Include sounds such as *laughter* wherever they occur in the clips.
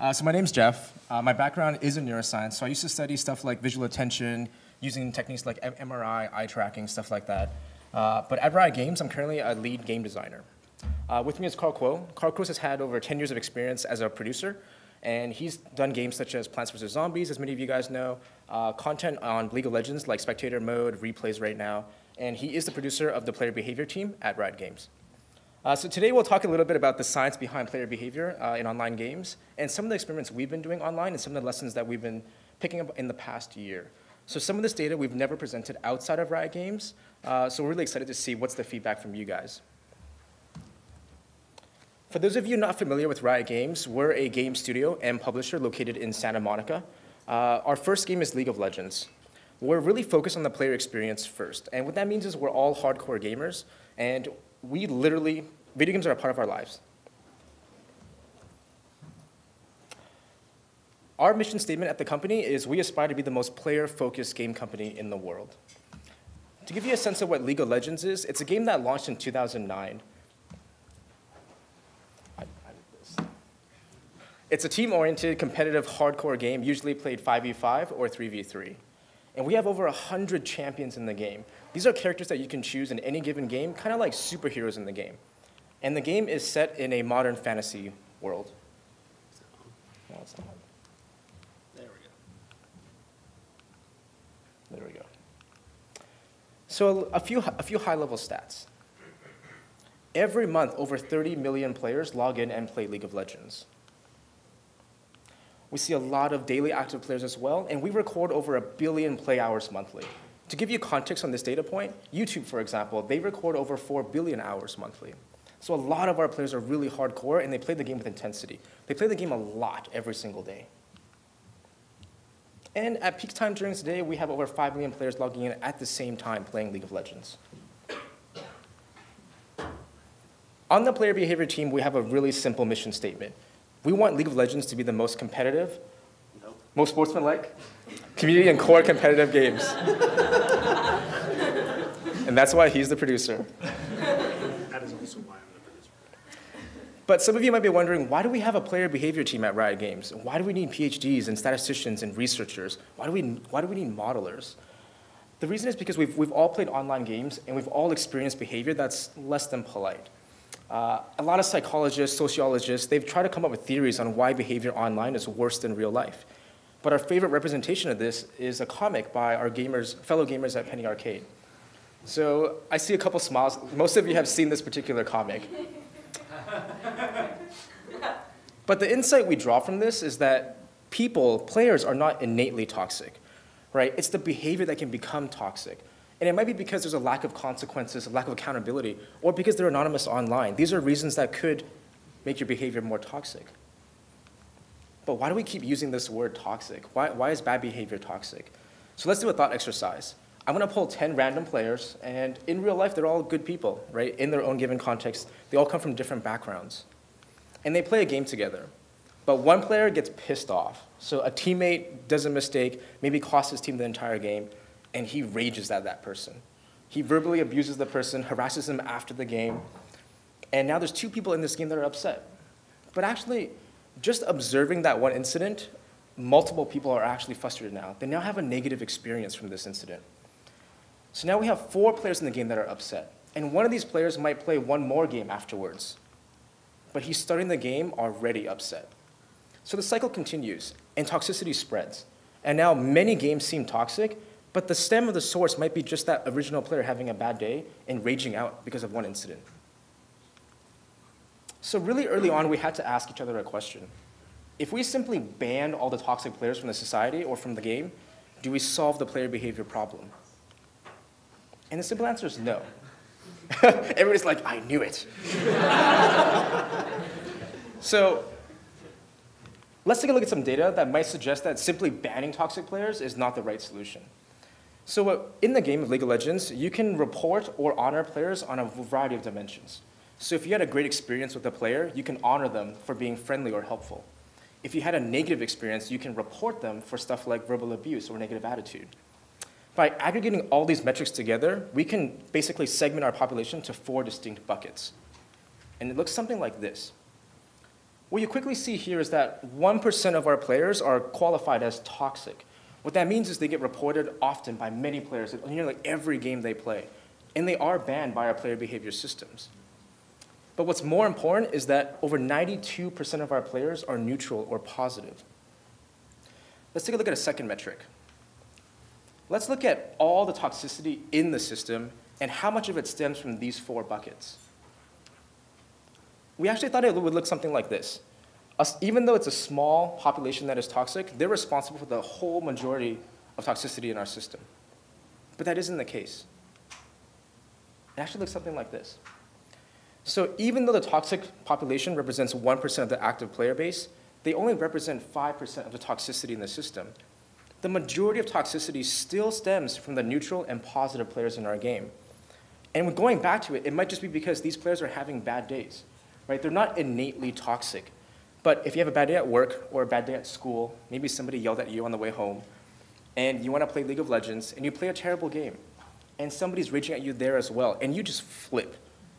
Uh, so my name's Jeff. Uh, my background is in neuroscience, so I used to study stuff like visual attention, using techniques like M- MRI, eye tracking, stuff like that. Uh, but at Riot Games, I'm currently a lead game designer. Uh, with me is Carl Kwoh. Carl Kwoh has had over 10 years of experience as a producer, and he's done games such as Plants vs. Zombies, as many of you guys know, uh, content on League of Legends like Spectator Mode, replays right now, and he is the producer of the player behavior team at Riot Games. Uh, so today we'll talk a little bit about the science behind player behavior uh, in online games and some of the experiments we've been doing online and some of the lessons that we've been picking up in the past year. So some of this data we've never presented outside of Riot Games, uh, so we're really excited to see what's the feedback from you guys. For those of you not familiar with Riot Games, we're a game studio and publisher located in Santa Monica. Uh, our first game is League of Legends. We're really focused on the player experience first. And what that means is we're all hardcore gamers, and we literally, video games are a part of our lives. Our mission statement at the company is we aspire to be the most player-focused game company in the world. To give you a sense of what League of Legends is, it's a game that launched in 2009. It's a team-oriented, competitive, hardcore game, usually played 5v5 or 3v3. And we have over 100 champions in the game. These are characters that you can choose in any given game, kind of like superheroes in the game. And the game is set in a modern fantasy world. No, it's not. There we go. There we go. So a few, a few high-level stats. Every month, over 30 million players log in and play League of Legends. We see a lot of daily active players as well, and we record over a billion play hours monthly. To give you context on this data point, YouTube, for example, they record over 4 billion hours monthly. So a lot of our players are really hardcore, and they play the game with intensity. They play the game a lot every single day. And at peak time during the day, we have over 5 million players logging in at the same time playing League of Legends. On the player behavior team, we have a really simple mission statement. We want League of Legends to be the most competitive, Nope. most sportsmanlike, community and core competitive games. *laughs* and that's why he's the producer. That is also why. But some of you might be wondering, why do we have a player behavior team at Riot Games? Why do we need PhDs and statisticians and researchers? Why do we, why do we need modelers? The reason is because we've, we've all played online games and we've all experienced behavior that's less than polite. Uh, a lot of psychologists, sociologists, they've tried to come up with theories on why behavior online is worse than real life. But our favorite representation of this is a comic by our gamers, fellow gamers at Penny Arcade. So I see a couple smiles. Most of you have seen this particular comic. But the insight we draw from this is that people, players, are not innately toxic, right? It's the behavior that can become toxic. And it might be because there's a lack of consequences, a lack of accountability, or because they're anonymous online. These are reasons that could make your behavior more toxic. But why do we keep using this word toxic? Why, why is bad behavior toxic? So let's do a thought exercise. I'm gonna pull 10 random players, and in real life, they're all good people, right? In their own given context, they all come from different backgrounds. And they play a game together. But one player gets pissed off. So a teammate does a mistake, maybe costs his team the entire game, and he rages at that person. He verbally abuses the person, harasses him after the game, and now there's two people in this game that are upset. But actually, just observing that one incident, multiple people are actually frustrated now. They now have a negative experience from this incident. So now we have four players in the game that are upset. And one of these players might play one more game afterwards. But he's starting the game already upset. So the cycle continues, and toxicity spreads. And now many games seem toxic, but the stem of the source might be just that original player having a bad day and raging out because of one incident. So really early on, we had to ask each other a question. If we simply ban all the toxic players from the society or from the game, do we solve the player behavior problem? And the simple answer is no. *laughs* Everybody's like, I knew it. *laughs* so let's take a look at some data that might suggest that simply banning toxic players is not the right solution. So uh, in the game of League of Legends, you can report or honor players on a variety of dimensions. So if you had a great experience with a player, you can honor them for being friendly or helpful. If you had a negative experience, you can report them for stuff like verbal abuse or negative attitude. By aggregating all these metrics together, we can basically segment our population to four distinct buckets. And it looks something like this. What you quickly see here is that 1% of our players are qualified as toxic. What that means is they get reported often by many players in nearly every game they play, and they are banned by our player behavior systems. But what's more important is that over 92% of our players are neutral or positive. Let's take a look at a second metric. Let's look at all the toxicity in the system and how much of it stems from these four buckets. We actually thought it would look something like this. Even though it's a small population that is toxic, they're responsible for the whole majority of toxicity in our system. But that isn't the case. It actually looks something like this. So even though the toxic population represents 1% of the active player base, they only represent 5% of the toxicity in the system. The majority of toxicity still stems from the neutral and positive players in our game. And going back to it, it might just be because these players are having bad days, right? They're not innately toxic. But if you have a bad day at work or a bad day at school, maybe somebody yelled at you on the way home, and you want to play League of Legends, and you play a terrible game, and somebody's raging at you there as well, and you just flip.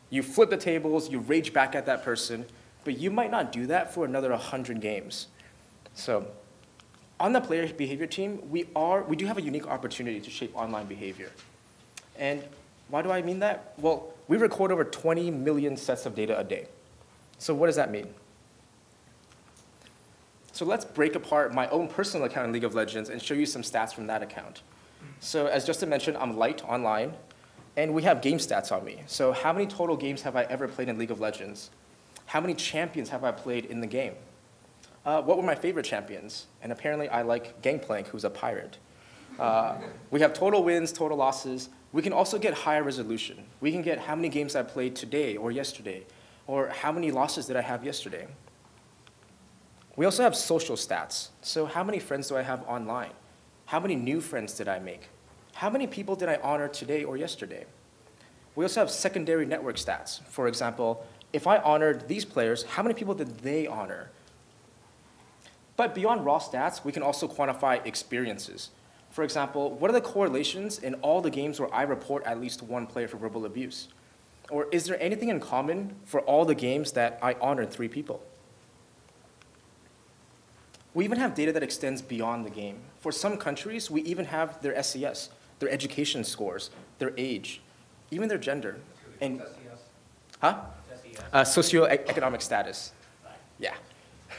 You flip the tables, you rage back at that person, but you might not do that for another 100 games. So on the player behavior team, we, are, we do have a unique opportunity to shape online behavior. And why do I mean that? Well, we record over 20 million sets of data a day. So what does that mean? So let's break apart my own personal account in League of Legends and show you some stats from that account. So as Justin mentioned, I'm Lyte online, and we have game stats on me. So how many total games have I ever played in League of Legends? How many champions have I played in the game? Uh, what were my favorite champions? And apparently I like Gangplank, who's a pirate. Uh, we have total wins, total losses. We can also get higher resolution. We can get how many games I played today or yesterday, or how many losses did I have yesterday. We also have social stats. So how many friends do I have online? How many new friends did I make? How many people did I honor today or yesterday? We also have secondary network stats. For example, if I honored these players, how many people did they honor? But beyond raw stats, we can also quantify experiences. For example, what are the correlations in all the games where I report at least one player for verbal abuse? Or is there anything in common for all the games that I honored three people? We even have data that extends beyond the game. For some countries, we even have their SES, their education scores, their age, even their gender. And, huh? Uh, socioeconomic status. Yeah.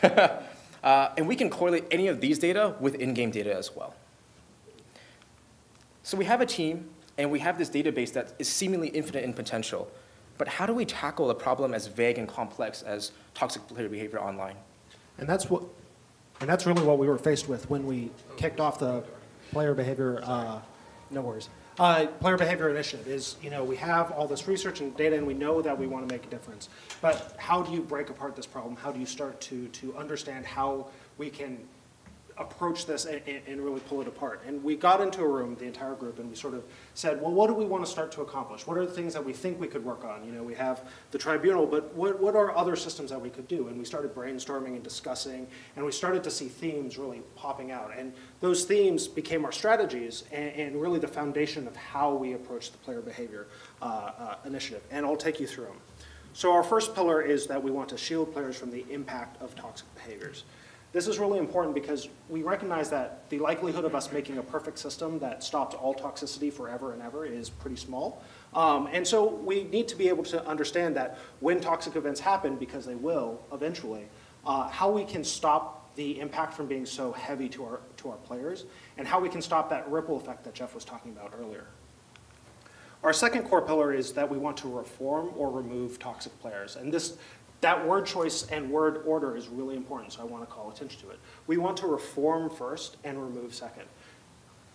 *laughs* uh, and we can correlate any of these data with in-game data as well. So we have a team, and we have this database that is seemingly infinite in potential. But how do we tackle a problem as vague and complex as toxic player behavior online? And that's what, and that's really what we were faced with when we kicked off the player behavior, uh, no worries, uh, player behavior initiative is, you know, we have all this research and data and we know that we want to make a difference. But how do you break apart this problem? How do you start to, to understand how we can approach this and, and, really pull it apart. And we got into a room, the entire group, and we sort of said, well, what do we want to start to accomplish? What are the things that we think we could work on? You know, we have the tribunal, but what, what are other systems that we could do? And we started brainstorming and discussing, and we started to see themes really popping out. And those themes became our strategies and, and really the foundation of how we approach the player behavior uh, uh, initiative. And I'll take you through them. So our first pillar is that we want to shield players from the impact of toxic behaviors. This is really important because we recognize that the likelihood of us making a perfect system that stops all toxicity forever and ever is pretty small. Um, and so we need to be able to understand that when toxic events happen, because they will eventually, uh, how we can stop the impact from being so heavy to our, to our players, and how we can stop that ripple effect that Jeff was talking about earlier. Our second core pillar is that we want to reform or remove toxic players. And this, that word choice and word order is really important, so I want to call attention to it. We want to reform first and remove second.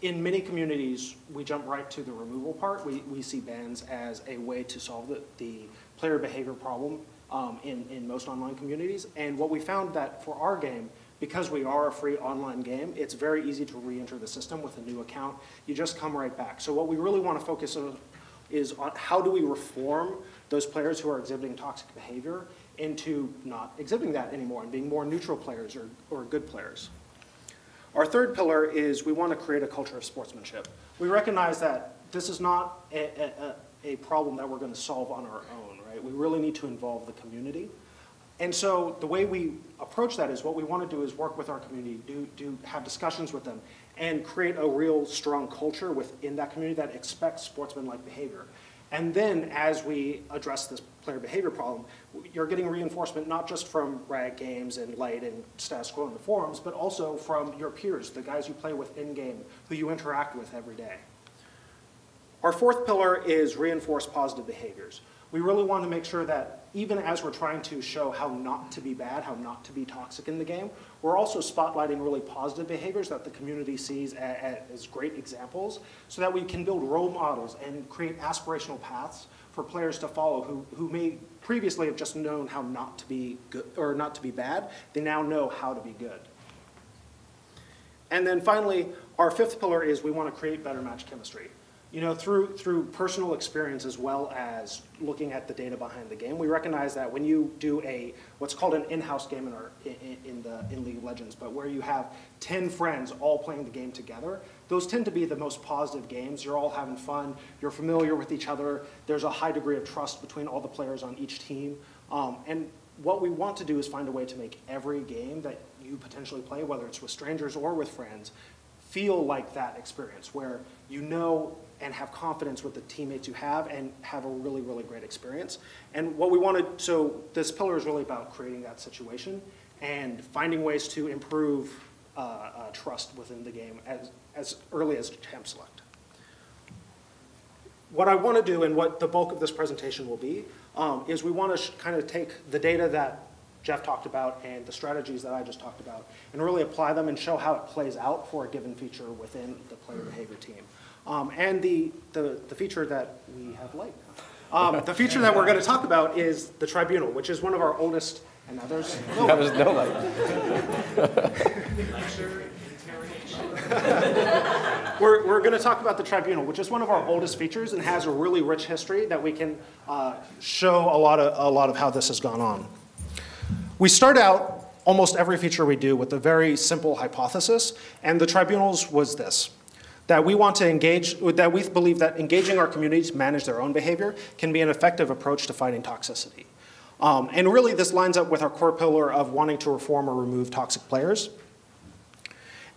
In many communities, we jump right to the removal part. We, we see bans as a way to solve the, the player behavior problem um, in, in most online communities. And what we found that for our game, because we are a free online game, it's very easy to re-enter the system with a new account. You just come right back. So what we really want to focus on is on how do we reform those players who are exhibiting toxic behavior into not exhibiting that anymore and being more neutral players or, or good players. Our third pillar is we want to create a culture of sportsmanship. We recognize that this is not a, a, a problem that we're going to solve on our own, right? We really need to involve the community. And so the way we approach that is what we want to do is work with our community, do, do have discussions with them, and create a real strong culture within that community that expects sportsmanlike behavior. And then as we address this player behavior problem, you're getting reinforcement not just from Riot Games and Lyte and Status Kwoh in the forums, but also from your peers, the guys you play with in-game, who you interact with every day. Our fourth pillar is reinforce positive behaviors. We really want to make sure that even as we're trying to show how not to be bad, how not to be toxic in the game, we're also spotlighting really positive behaviors that the community sees as great examples so that we can build role models and create aspirational paths for players to follow who, who may previously have just known how not to be good or not to be bad. They now know how to be good. And then finally, our fifth pillar is we want to create better match chemistry. You know, through, through personal experience as well as looking at the data behind the game, we recognize that when you do a, what's called an in-house game in our, in, in the, in League of Legends, but where you have ten friends all playing the game together, those tend to be the most positive games. You're all having fun, you're familiar with each other, there's a high degree of trust between all the players on each team. Um, and what we want to do is find a way to make every game that you potentially play, whether it's with strangers or with friends, feel like that experience where you know and have confidence with the teammates you have and have a really, really great experience. And what we wanted, so this pillar is really about creating that situation and finding ways to improve uh, uh, trust within the game as, as early as champ select. What I want to do and what the bulk of this presentation will be um, is we want to kind of take the data that Jeff talked about and the strategies that I just talked about and really apply them and show how it plays out for a given feature within the player behavior team. Um, and the, the, the feature that we have light. Um, the feature that we're going to talk about is the tribunal, which is one of our oldest, and now there's no *laughs* That was no light. *laughs* We're, we're going to talk about the tribunal, which is one of our oldest features and has a really rich history that we can uh, show a lot, of, a lot of how this has gone on. We start out almost every feature we do with a very simple hypothesis, and the tribunals was this. That we want to engage, that we believe that engaging our communities to manage their own behavior can be an effective approach to fighting toxicity. Um, and really, this lines up with our core pillar of wanting to reform or remove toxic players.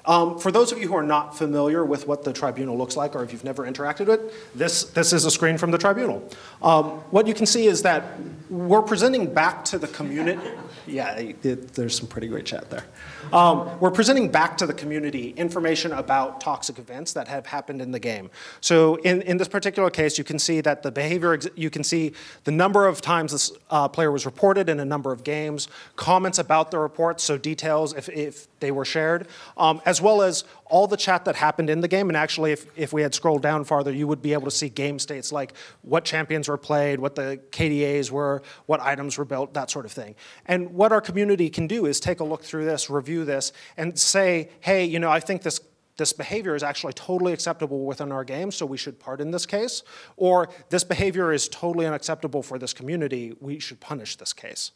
Um, for those of you who are not familiar with what the tribunal looks like, or if you've never interacted with it, this, this is a screen from the tribunal. Um, what you can see is that we're presenting back to the community. *laughs* Yeah, it, it- there's some pretty great chat there. Um, we're presenting back to the community information about toxic events that have happened in the game. So in, in this particular case, you can see that the behavior, you can see the number of times this uh, player was reported in a number of games, comments about the reports, so details if, if they were shared, um, as well as all the chat that happened in the game. And actually, if, if we had scrolled down farther, you would be able to see game states like what champions were played, what the KDAs were, what items were built, that sort of thing. And what our community can do is take a look through this, review this, and say, hey, you know, I think this this behavior is actually totally acceptable within our game, so we should pardon this case, or this behavior is totally unacceptable for this community, we should punish this case.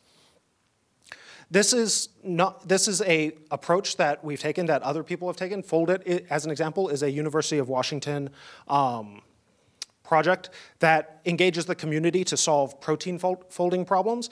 This is not. This is a approach that we've taken that other people have taken. Foldit, i- as an example, is a University of Washington um, project that engages the community to solve protein fold- folding problems.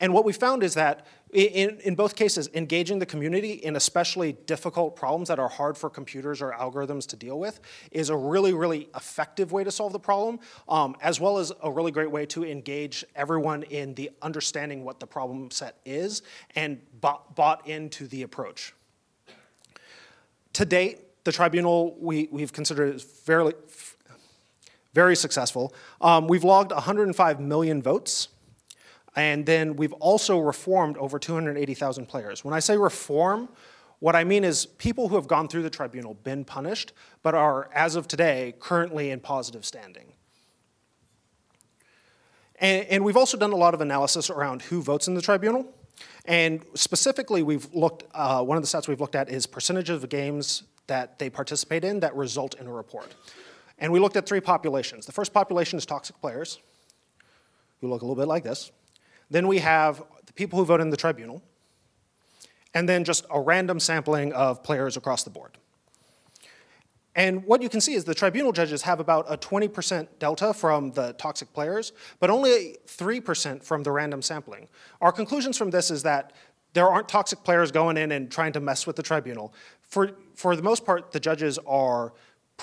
And what we found is that in, in both cases, engaging the community in especially difficult problems that are hard for computers or algorithms to deal with is a really, really effective way to solve the problem, um, as well as a really great way to engage everyone in the understanding what the problem set is and bought, bought into the approach. To date, the tribunal we, we've considered is fairly, very successful. Um, we've logged 105 million votes, and then we've also reformed over 280,000 players. When I say reform, what I mean is people who have gone through the tribunal, been punished, but are, as of today, currently in positive standing. And, and we've also done a lot of analysis around who votes in the tribunal. And specifically, we've looked, uh, one of the stats we've looked at is percentage of games that they participate in that result in a report. And we looked at three populations. The first population is toxic players, who look a little bit like this. Then we have the people who vote in the tribunal, and then just a random sampling of players across the board. And what you can see is the tribunal judges have about a 20% delta from the toxic players, but only 3% from the random sampling. Our conclusions from this is that there aren't toxic players going in and trying to mess with the tribunal. For, for the most part, the judges are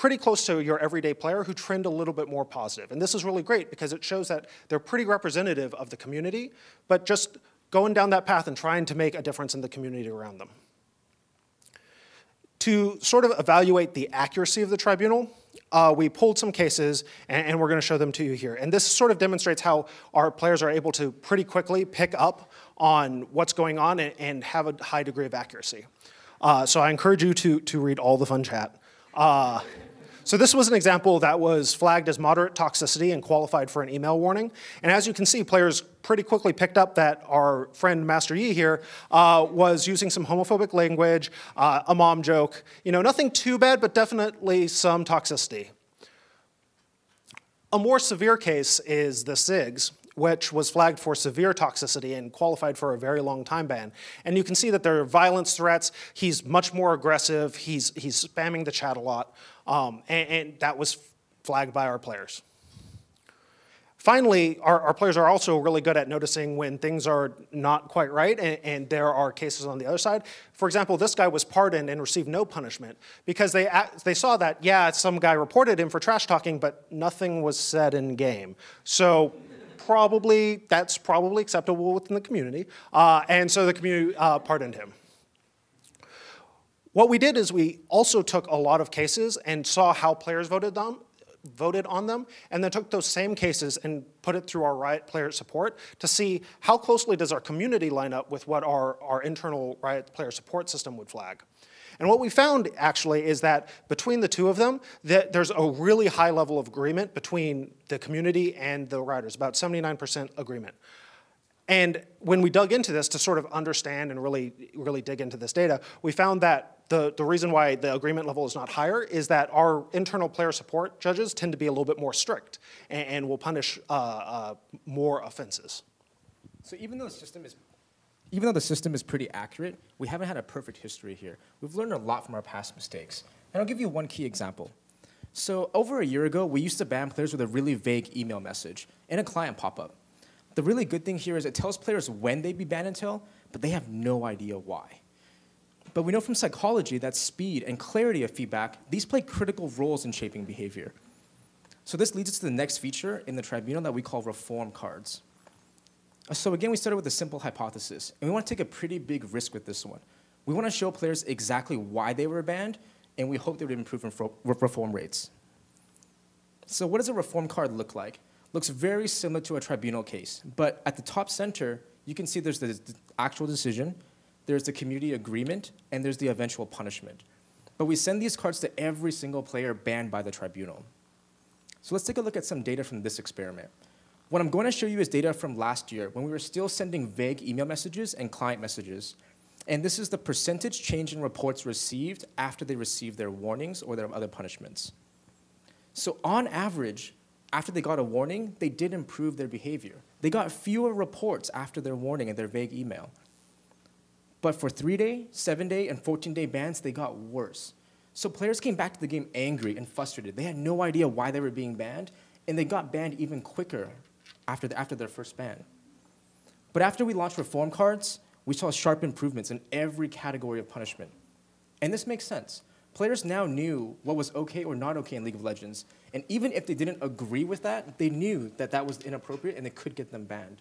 pretty close to your everyday player who trend a little bit more positive. And this is really great because it shows that they're pretty representative of the community, but just going down that path and trying to make a difference in the community around them. To sort of evaluate the accuracy of the tribunal, uh, we pulled some cases and, and we're going to show them to you here. And this sort of demonstrates how our players are able to pretty quickly pick up on what's going on and, and have a high degree of accuracy. Uh, so I encourage you to, to read all the fun chat. Uh, so this was an example that was flagged as moderate toxicity and qualified for an email warning. And as you can see, players pretty quickly picked up that our friend Master Yi here uh, was using some homophobic language, uh, a mom joke. You know, nothing too bad, but definitely some toxicity. A more severe case is the SIGs, which was flagged for severe toxicity and qualified for a very long time ban. And you can see that there are violence threats. He's much more aggressive. He's, he's spamming the chat a lot. Um, and, and, that was flagged by our players. Finally, our, our, players are also really good at noticing when things are not quite right, and, and, there are cases on the other side. For example, this guy was pardoned and received no punishment because they, they saw that, yeah, some guy reported him for trash talking, but nothing was said in game. So probably, that's probably acceptable within the community, uh, and so the community uh, pardoned him. What we did is we also took a lot of cases and saw how players voted them, voted on them, and then took those same cases and put it through our Riot player support to see how closely does our community line up with what our, our internal Riot player support system would flag. And what we found actually is that between the two of them, that there's a really high level of agreement between the community and the Rioters, about 79% agreement. And when we dug into this to sort of understand and really, really dig into this data, we found that the, the reason why the agreement level is not higher is that our internal player support judges tend to be a little bit more strict and, and will punish uh, uh, more offenses. So even though the system is even though the system is pretty accurate, we haven't had a perfect history here. We've learned a lot from our past mistakes. And I'll give you one key example. So over a year ago, we used to ban players with a really vague email message and a client pop-up. The really good thing here is it tells players when they'd be banned until, but they have no idea why. But we know from psychology that speed and clarity of feedback, these play critical roles in shaping behavior. So this leads us to the next feature in the tribunal that we call reform cards. So again, we started with a simple hypothesis, and we want to take a pretty big risk with this one. We want to show players exactly why they were banned, and we hope they would improve reform rates. So what does a reform card look like? Looks very similar to a tribunal case, but at the top center, you can see there's the actual decision, there's the community agreement, and there's the eventual punishment. But we send these cards to every single player banned by the tribunal. So let's take a look at some data from this experiment. What I'm going to show you is data from last year when we were still sending vague email messages and client messages. And this is the percentage change in reports received after they received their warnings or their other punishments. So on average, after they got a warning, they did improve their behavior. They got fewer reports after their warning and their vague email. But for three day, seven day, and 14 day bans, they got worse. So players came back to the game angry and frustrated. They had no idea why they were being banned, and they got banned even quicker after, the, after their first ban. But after we launched reform cards, we saw sharp improvements in every category of punishment. And this makes sense. Players now knew what was okay or not okay in League of Legends, and even if they didn't agree with that, they knew that that was inappropriate and it could get them banned.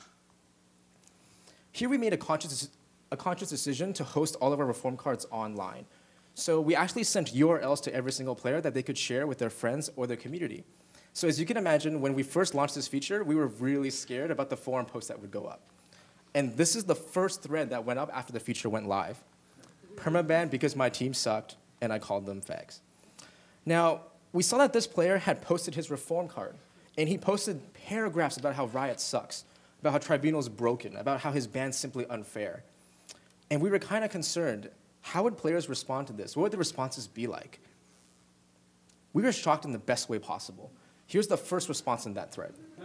Here we made a conscious a conscious decision to host all of our reform cards online. So we actually sent URLs to every single player that they could share with their friends or their community. So as you can imagine, when we first launched this feature, we were really scared about the forum posts that would go up. And this is the first thread that went up after the feature went live. Permaban because my team sucked and I called them fags. Now, we saw that this player had posted his reform card, and he posted paragraphs about how Riot sucks, about how Tribunal is broken, about how his ban's simply unfair. And we were kind of concerned how would players respond to this? What would the responses be like? We were shocked in the best way possible. Here's the first response in that thread. *laughs*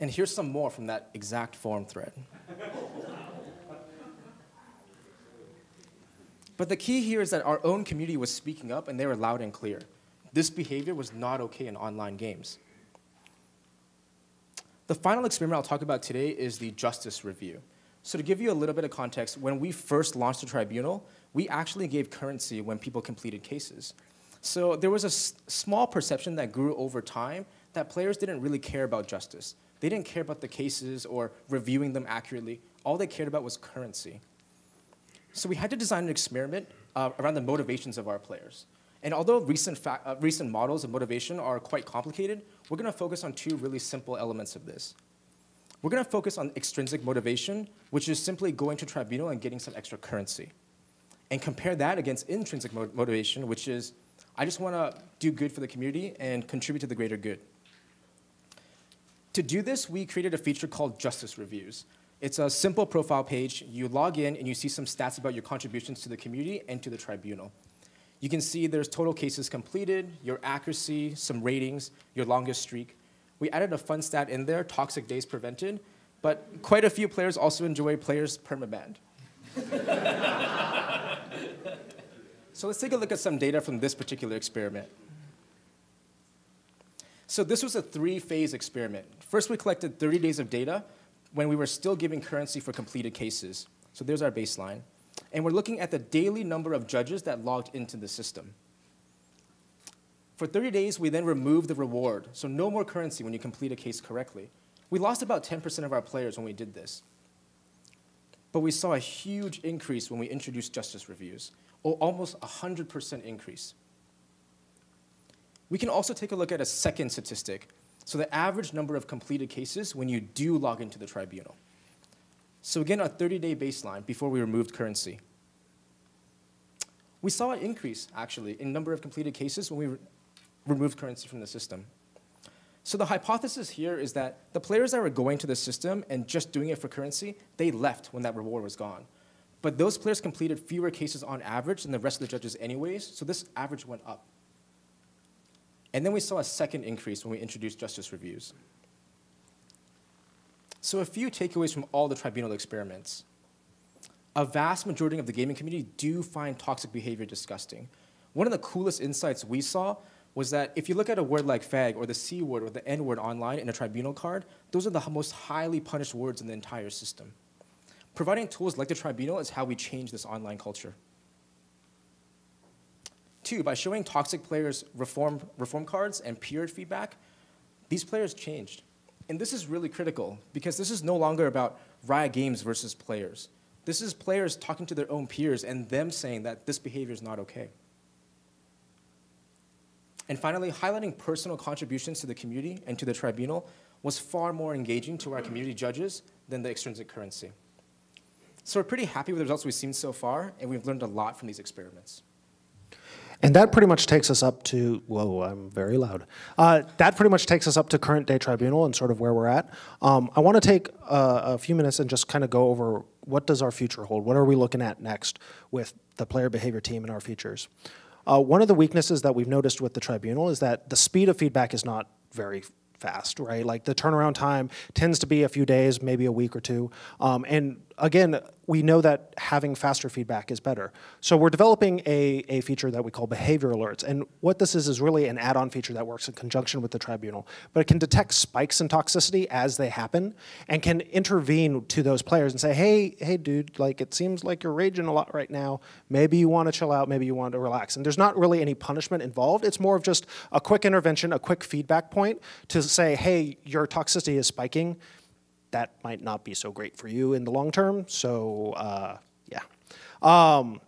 and here's some more from that exact forum thread. But the key here is that our own community was speaking up and they were loud and clear. This behavior was not okay in online games. The final experiment I'll talk about today is the justice review. So to give you a little bit of context, when we first launched the tribunal, we actually gave currency when people completed cases. So there was a small perception that grew over time that players didn't really care about justice. They didn't care about the cases or reviewing them accurately. All they cared about was currency. So we had to design an experiment uh, around the motivations of our players. And although recent, uh, recent models of motivation are quite complicated, we're going to focus on two really simple elements of this. We're going to focus on extrinsic motivation, which is simply going to tribunal and getting some extra currency. And compare that against intrinsic motivation, which is I just want to do good for the community and contribute to the greater good. To do this, we created a feature called Justice Reviews. It's a simple profile page. You log in and you see some stats about your contributions to the community and to the tribunal. You can see there's total cases completed, your accuracy, some ratings, your longest streak. We added a fun stat in there, toxic days prevented, but quite a few players also enjoy players permabanned. *laughs* so let's take a look at some data from this particular experiment. So this was a three-phase experiment. First, we collected 30 days of data when we were still giving currency for completed cases. So there's our baseline and we're looking at the daily number of judges that logged into the system. For 30 days, we then removed the reward, so no more currency when you complete a case correctly. We lost about 10% of our players when we did this. But we saw a huge increase when we introduced justice reviews, almost 100% increase. We can also take a look at a second statistic, so the average number of completed cases when you do log into the tribunal. So again, our 30-day baseline before we removed currency. We saw an increase, actually, in number of completed cases when we re removed currency from the system. So the hypothesis here is that the players that were going to the system and just doing it for currency, they left when that reward was gone. But those players completed fewer cases on average than the rest of the judges anyways, so this average went up. And then we saw a second increase when we introduced justice reviews. So a few takeaways from all the tribunal experiments. A vast majority of the gaming community do find toxic behavior disgusting. One of the coolest insights we saw was that if you look at a word like fag or the C word or the N word online in a tribunal card, those are the most highly punished words in the entire system. Providing tools like the tribunal is how we change this online culture. Two, by showing toxic players reform, reform cards and peer feedback, these players changed. And this is really critical because this is no longer about Riot Games versus players. This is players talking to their own peers and them saying that this behavior is not okay. And finally, highlighting personal contributions to the community and to the tribunal was far more engaging to our community judges than the extrinsic currency. So we're pretty happy with the results we've seen so far, and we've learned a lot from these experiments. And that pretty much takes us up to, whoa, I'm very loud. Uh, that pretty much takes us up to current day tribunal and sort of where we're at. Um, I want to take uh, a few minutes and just kind of go over what does our future hold? What are we looking at next with the player behavior team and our features? Uh, one of the weaknesses that we've noticed with the tribunal is that the speed of feedback is not very fast, right? Like the turnaround time tends to be a few days, maybe a week or two. Um, and again, we know that having faster feedback is better. So we're developing a, a feature that we call behavior alerts. And what this is is really an add-on feature that works in conjunction with the tribunal. But it can detect spikes in toxicity as they happen and can intervene to those players and say, hey, hey, dude, like it seems like you're raging a lot right now. Maybe you want to chill out, maybe you want to relax. And there's not really any punishment involved. It's more of just a quick intervention, a quick feedback point to say, hey, your toxicity is spiking that might not be so great for you in the long term. So uh, yeah. Um,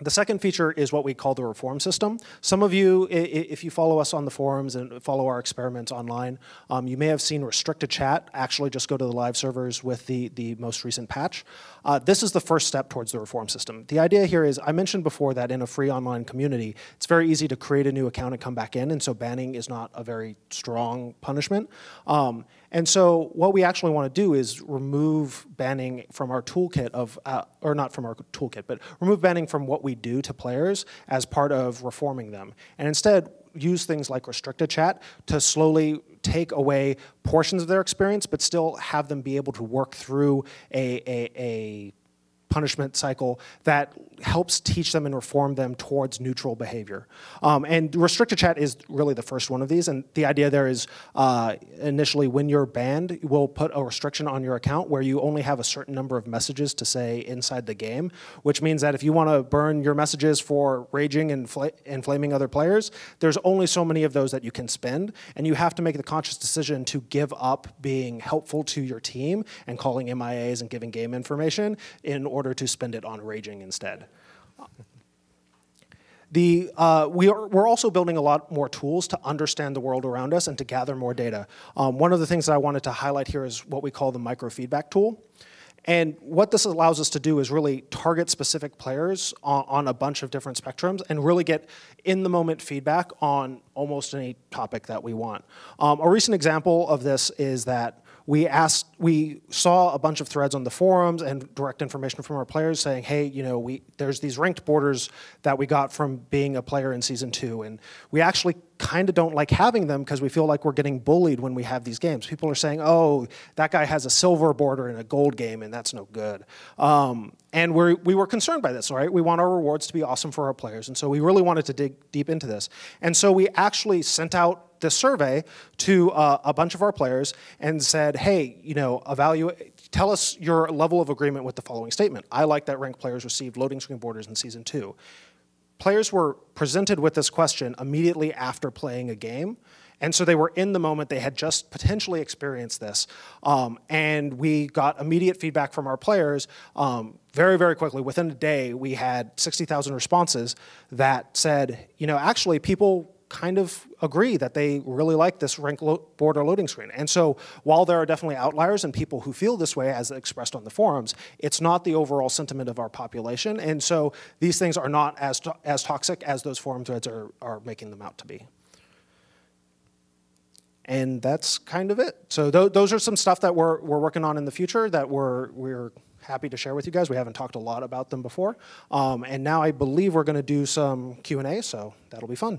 the second feature is what we call the reform system. Some of you, if you follow us on the forums and follow our experiments online, um, you may have seen restricted chat actually just go to the live servers with the, the most recent patch. Uh, this is the first step towards the reform system. The idea here is, I mentioned before that in a free online community, it's very easy to create a new account and come back in, and so banning is not a very strong punishment. Um, and so what we actually want to do is remove banning from our toolkit of, uh, or not from our toolkit, but remove banning from what we do to players as part of reforming them. And instead, use things like restricted chat to slowly take away portions of their experience, but still have them be able to work through a, a, a punishment cycle that helps teach them and reform them towards neutral behavior. Um, and restricted chat is really the first one of these. And the idea there is uh, initially when you're banned, we'll put a restriction on your account where you only have a certain number of messages to say inside the game, which means that if you want to burn your messages for raging and inflaming other players, there's only so many of those that you can spend. And you have to make the conscious decision to give up being helpful to your team and calling MIAs and giving game information in order to spend it on raging instead. The, uh, we are, we're also building a lot more tools to understand the world around us and to gather more data. Um, one of the things that I wanted to highlight here is what we call the microfeedback tool. And what this allows us to do is really target specific players on, on, a bunch of different spectrums and really get in the moment feedback on almost any topic that we want. Um, a recent example of this is that we asked, we saw a bunch of threads on the forums and direct information from our players saying, hey, you know, we, there's these ranked borders that we got from being a player in season two. And we actually kind of don't like having them because we feel like we're getting bullied when we have these games. People are saying, oh, that guy has a silver border in a gold game and that's no good. Um, and we we were concerned by this, right? We want our rewards to be awesome for our players. And so we really wanted to dig deep into this. And so we actually sent out this survey to uh, a bunch of our players and said, hey, you know, evaluate, tell us your level of agreement with the following statement. I like that ranked players received loading screen borders in season two. Players were presented with this question immediately after playing a game. And so they were in the moment, they had just potentially experienced this. Um, and we got immediate feedback from our players um, very, very quickly. Within a day, we had 60,000 responses that said, you know, actually, people kind of agree that they really like this rank lo border loading screen. And so while there are definitely outliers and people who feel this way as expressed on the forums, it's not the overall sentiment of our population. And so these things are not as, to as toxic as those forum threads are, are making them out to be. And that's kind of it. So th those are some stuff that we're, we're working on in the future that we're, we're happy to share with you guys. We haven't talked a lot about them before. Um, and now I believe we're going to do some Q&A, so that'll be fun.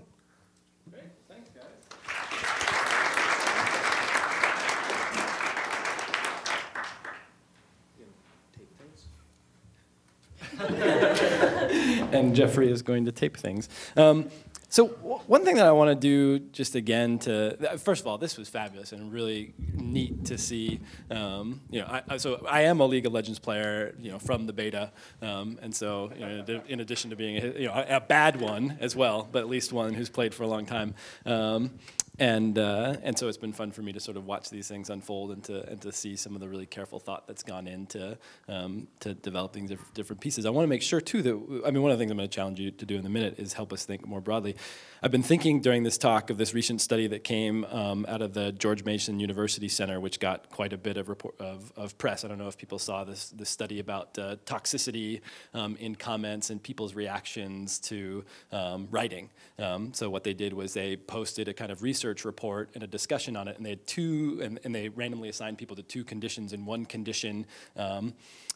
*laughs* and Jeffrey is going to tape things. Um, so one thing that I want to do just again to first of all, this was fabulous and really neat to see. Um, you know, I, so I am a League of Legends player, you know, from the beta, um, and so you know, in addition to being a, you know a bad one as well, but at least one who's played for a long time. Um, and uh, and so it's been fun for me to sort of watch these things unfold and to and to see some of the really careful thought that's gone into um, to developing diff different pieces. I want to make sure too that I mean one of the things I'm going to challenge you to do in a minute is help us think more broadly. I've been thinking during this talk of this recent study that came um, out of the George Mason University Center, which got quite a bit of report of, of press. I don't know if people saw this this study about uh, toxicity um, in comments and people's reactions to um, writing. Um, so what they did was they posted a kind of research report and a discussion on it, and they had two, and, and they randomly assigned people to two conditions. In one condition, um,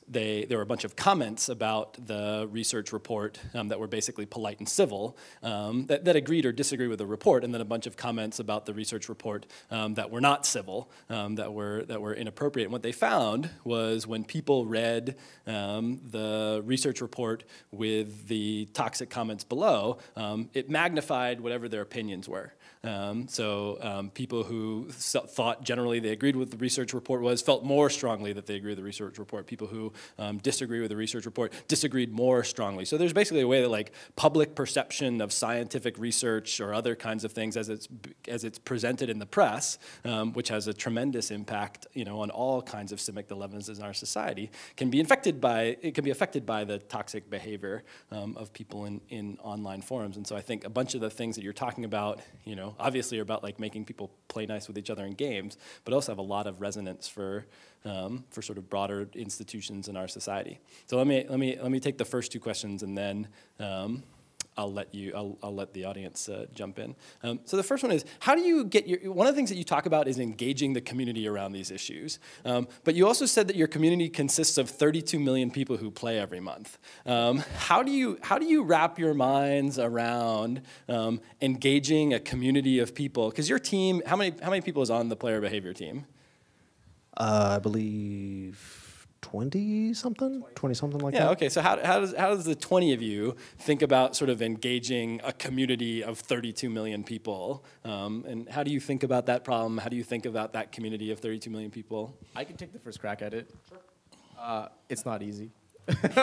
they, there were a bunch of comments about the research report um, that were basically polite and civil, that, that, agreed or disagreed with the report, and then a bunch of comments about the research report um, that were not civil, um, that, were, that were inappropriate. And what they found was when people read um, the research report with the toxic comments below, um, it magnified whatever their opinions were. Um, so um, people who thought generally they agreed with the research report was felt more strongly that they agree with the research report. People who um, disagree with the research report disagreed more strongly. So there's basically a way that like public perception of scientific research or other kinds of things as it's as it's presented in the press, um, which has a tremendous impact, you know, on all kinds of civic dilemmas in our society, can be infected by it can be affected by the toxic behavior um, of people in in online forums. And so I think a bunch of the things that you're talking about, you know obviously are about like making people play nice with each other in games, but also have a lot of resonance for um, for sort of broader institutions in our society. So let me let me let me take the first two questions and then. Um, I'll let you. I'll, I'll let the audience uh, jump in. Um, so the first one is how do you get your? One of the things that you talk about is engaging the community around these issues. Um, but you also said that your community consists of 32 million people who play every month. Um, how do you how do you wrap your minds around um, engaging a community of people? Because your team, how many how many people is on the player behavior team? Uh, I believe 20 something, 20 something like Yeah, that. Yeah okay. So how, how, does, how does the 20 of you think about sort of engaging a community of 32 million people? Um, and how do you think about that problem? How do you think about that community of 32 million people? I can take the first crack at it. Uh, it's not easy. *laughs*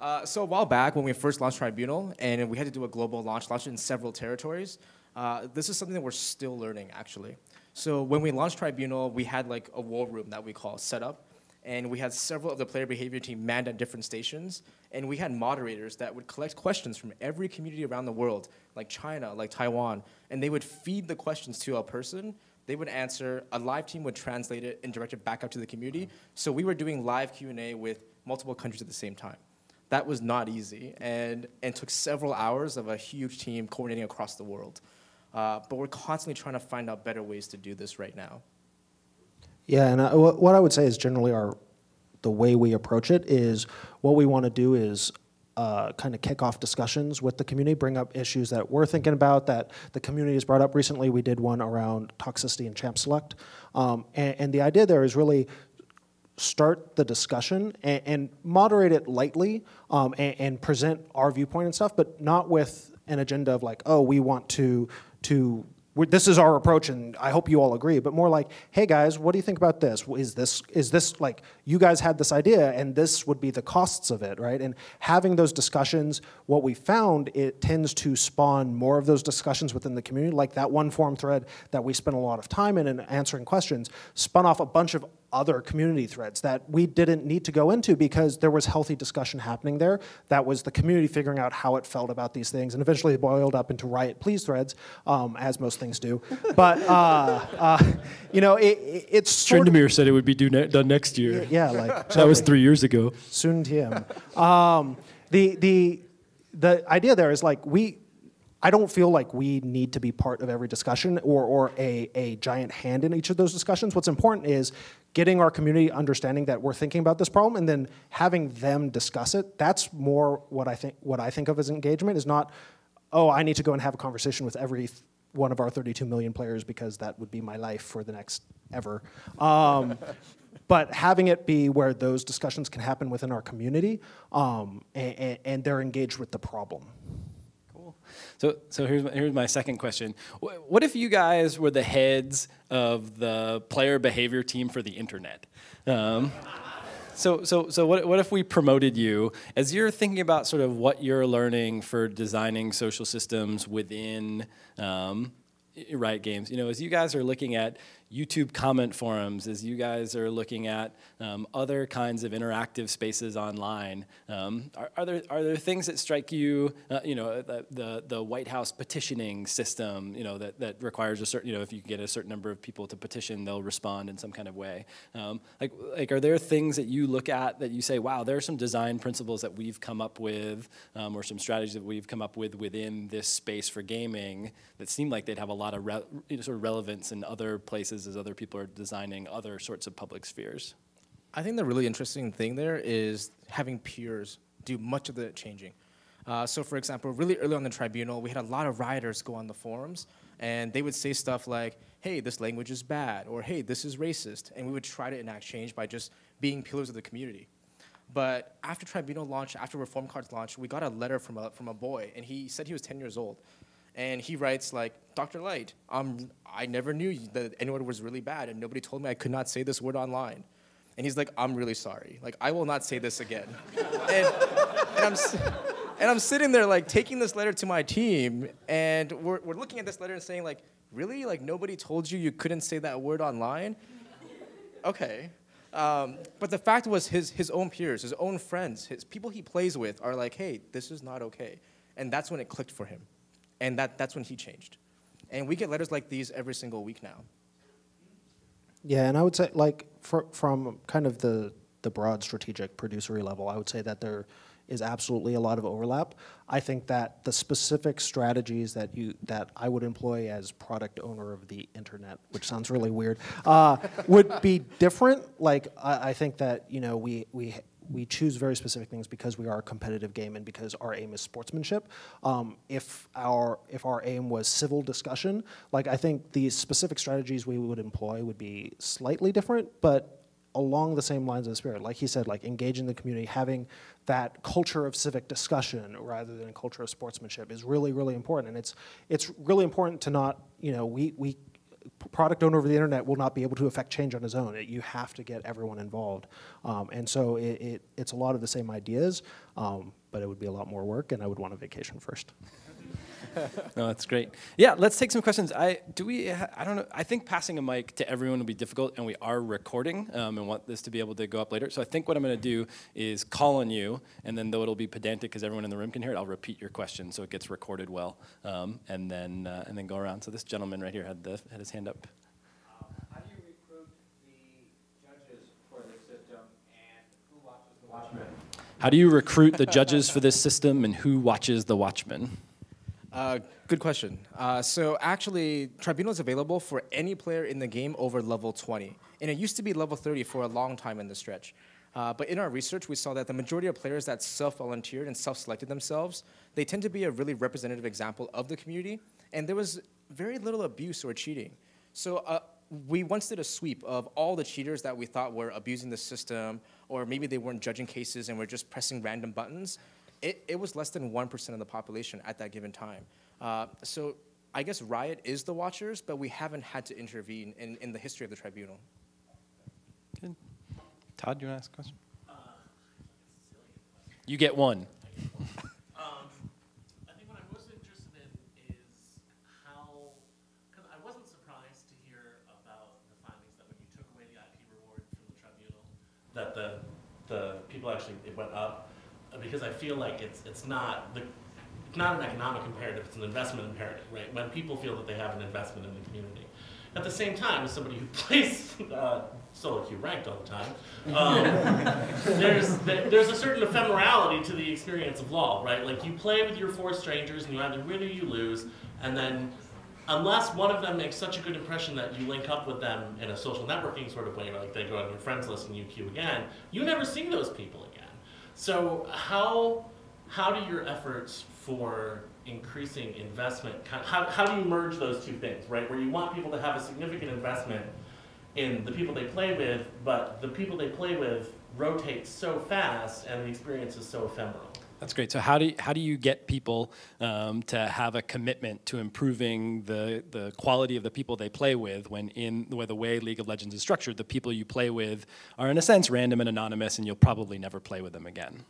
uh, so a while back, when we first launched Tribunal, and we had to do a global launch, launched it in several territories. Uh, this is something that we're still learning, actually. So when we launched Tribunal, we had like a war room that we call set up, and we had several of the player behavior team manned at different stations, and we had moderators that would collect questions from every community around the world, like China, like Taiwan, and they would feed the questions to a person. They would answer a live team would translate it and direct it back out to the community. So we were doing live q&a with multiple countries at the same time. That was not easy and, and took several hours of a huge team coordinating across the world. Uh, but we're constantly trying to find out better ways to do this right now Yeah, and I, what I would say is generally our the way we approach it is what we want to do is uh, kind of kick off discussions with the community, bring up issues that we're thinking about that the community has brought up recently. We did one around toxicity and champ select, um, and, and the idea there is really start the discussion and, and moderate it lightly um, and, and present our viewpoint and stuff, but not with an agenda of like, oh, we want to to this is our approach, and I hope you all agree. But more like, hey guys, what do you think about this? Is this is this like you guys had this idea, and this would be the costs of it, right? And having those discussions, what we found, it tends to spawn more of those discussions within the community. Like that one forum thread that we spent a lot of time in and answering questions, spun off a bunch of other community threads that we didn't need to go into because there was healthy discussion happening there. That was the community figuring out how it felt about these things, and eventually it boiled up into riot please threads, um, as most things do. *laughs* But uh, uh, you know, it, it, it's sort of, said it would be due ne- done next year. yeah, like *laughs* That was three years ago. soon TM. Um, the the the idea there is like we. I don't feel like we need to be part of every discussion or, or a, a giant hand in each of those discussions. What's important is getting our community understanding that we're thinking about this problem and then having them discuss it. That's more what I think what I think of as engagement is not, oh, I need to go and have a conversation with every one of our 32 million players because that would be my life for the next ever. Um, *laughs* but having it be where those discussions can happen within our community um, and, and they're engaged with the problem. So, so here's my, here's my second question. What if you guys were the heads of the player behavior team for the internet? Um, so, so, so what, what if we promoted you as you're thinking about sort of what you're learning for designing social systems within um, Riot Games? You know, as you guys are looking at YouTube comment forums, as you guys are looking at um, other kinds of interactive spaces online, um, are, are there are there things that strike you? Uh, you know, the, the the White House petitioning system, you know, that, that requires a certain, you know, if you get a certain number of people to petition, they'll respond in some kind of way. Um, like like, are there things that you look at that you say, wow, there are some design principles that we've come up with, um, or some strategies that we've come up with within this space for gaming that seem like they'd have a lot of you know, sort of relevance in other places as other people are designing other sorts of public spheres. I think the really interesting thing there is having peers do much of the changing. Uh, so, for example, really early on the tribunal, we had a lot of rioters go on the forums, and they would say stuff like, "Hey, this language is bad," or "Hey, this is racist," and we would try to enact change by just being pillars of the community. But after tribunal launch, after reform cards launched, we got a letter from a from a boy, and he said he was 10 years old, and he writes like, "Dr. Lyte, um, I never knew that word was really bad, and nobody told me I could not say this word online." And he's like, I'm really sorry. Like, I will not say this again. *laughs* and, and, I'm, and I'm sitting there, like, taking this letter to my team, and we're, we're looking at this letter and saying, like, really? Like, nobody told you you couldn't say that word online? Okay. Um, but the fact was, his, his own peers, his own friends, his people he plays with are like, hey, this is not okay. And that's when it clicked for him. And that, that's when he changed. And we get letters like these every single week now. Yeah, and I would say, like, for, from kind of the, the broad strategic producery level, I would say that there is absolutely a lot of overlap. I think that the specific strategies that you that I would employ as product owner of the internet, which sounds really weird, uh, would be different. Like, I, I think that you know we we we choose very specific things because we are a competitive game and because our aim is sportsmanship. Um, if our if our aim was civil discussion, like I think the specific strategies we would employ would be slightly different, but along the same lines of the spirit. Like he said, like engaging the community, having that culture of civic discussion rather than a culture of sportsmanship is really, really important. And it's it's really important to not, you know, we we product owner over the internet will not be able to affect change on his own. It, you have to get everyone involved. Um, and so it, it, it's a lot of the same ideas, um, but it would be a lot more work, and I would want a vacation first. *laughs* no, that's great. Yeah, let's take some questions. I do we. I don't know. I think passing a mic to everyone will be difficult, and we are recording um, and want this to be able to go up later. So I think what I'm going to do is call on you, and then though it'll be pedantic because everyone in the room can hear it, I'll repeat your question so it gets recorded well, um, and then uh, and then go around. So this gentleman right here had the had his hand up. How do you recruit the judges for this system and who watches the Watchmen? Uh, good question. Uh, so actually, Tribunal is available for any player in the game over level 20. And it used to be level 30 for a long time in the stretch. Uh, but in our research, we saw that the majority of players that self-volunteered and self-selected themselves, they tend to be a really representative example of the community. And there was very little abuse or cheating. So uh, we once did a sweep of all the cheaters that we thought were abusing the system, or maybe they weren't judging cases and were just pressing random buttons it, it was less than 1% of the population at that given time. Uh, so I guess Riot is the watchers, but we haven't had to intervene in, in the history of the tribunal. Good. Todd, you want to ask a question? Uh, you get one. *laughs* Um, I think what I'm interested in is how, because I wasn't surprised to hear about the findings that when you took away the IP reward from the tribunal, that the, the people actually, it went up because I feel like it's it's not the it's not an economic imperative; it's an investment imperative, right? When people feel that they have an investment in the community. At the same time, as somebody who *laughs* plays uh, solo queue ranked all the time, um, *laughs* there's there's a certain ephemerality to the experience of LoL, right? Like you play with your four strangers, and you either win or you lose, and then unless one of them makes such a good impression that you link up with them in a social networking sort of way, like they go on your friends list and you queue again, you never see those people again. So how how do your efforts for increasing investment how, how do you merge those two things right? Where you want people to have a significant investment in the people they play with but the people they play with rotate so fast and the experience is so ephemeral that's great. So how do you, how do you get people um, to have a commitment to improving the the quality of the people they play with when in the way the way League of Legends is structured, the people you play with are in a sense random and anonymous, and you'll probably never play with them again.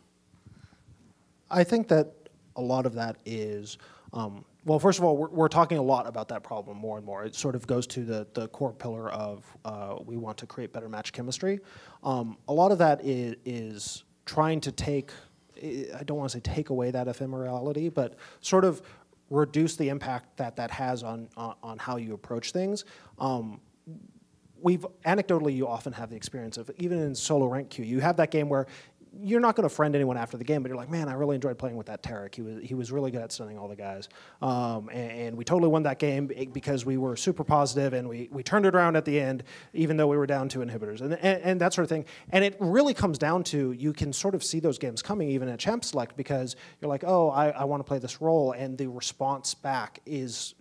I think that a lot of that is. Um, well, first of all, we're, we're, talking a lot about that problem more and more. It sort of goes to the, the core pillar of uh, we want to create better match chemistry. Um, a lot of that is, is trying to take I don't want to say take away that ephemerality, but sort of reduce the impact that that has on, on, how you approach things. Um, we've anecdotally you often have the experience of even in solo rank queue you have that game where you're not going to friend anyone after the game, but you're like, man, I really enjoyed playing with that Taric. He was he was really good at stunning all the guys, um, and, and, we totally won that game because we were super positive and we we turned it around at the end, even though we were down two inhibitors and, and, and that sort of thing. And it really comes down to you can sort of see those games coming even at Champ Select because you're like, oh, I, I want to play this role, and the response back is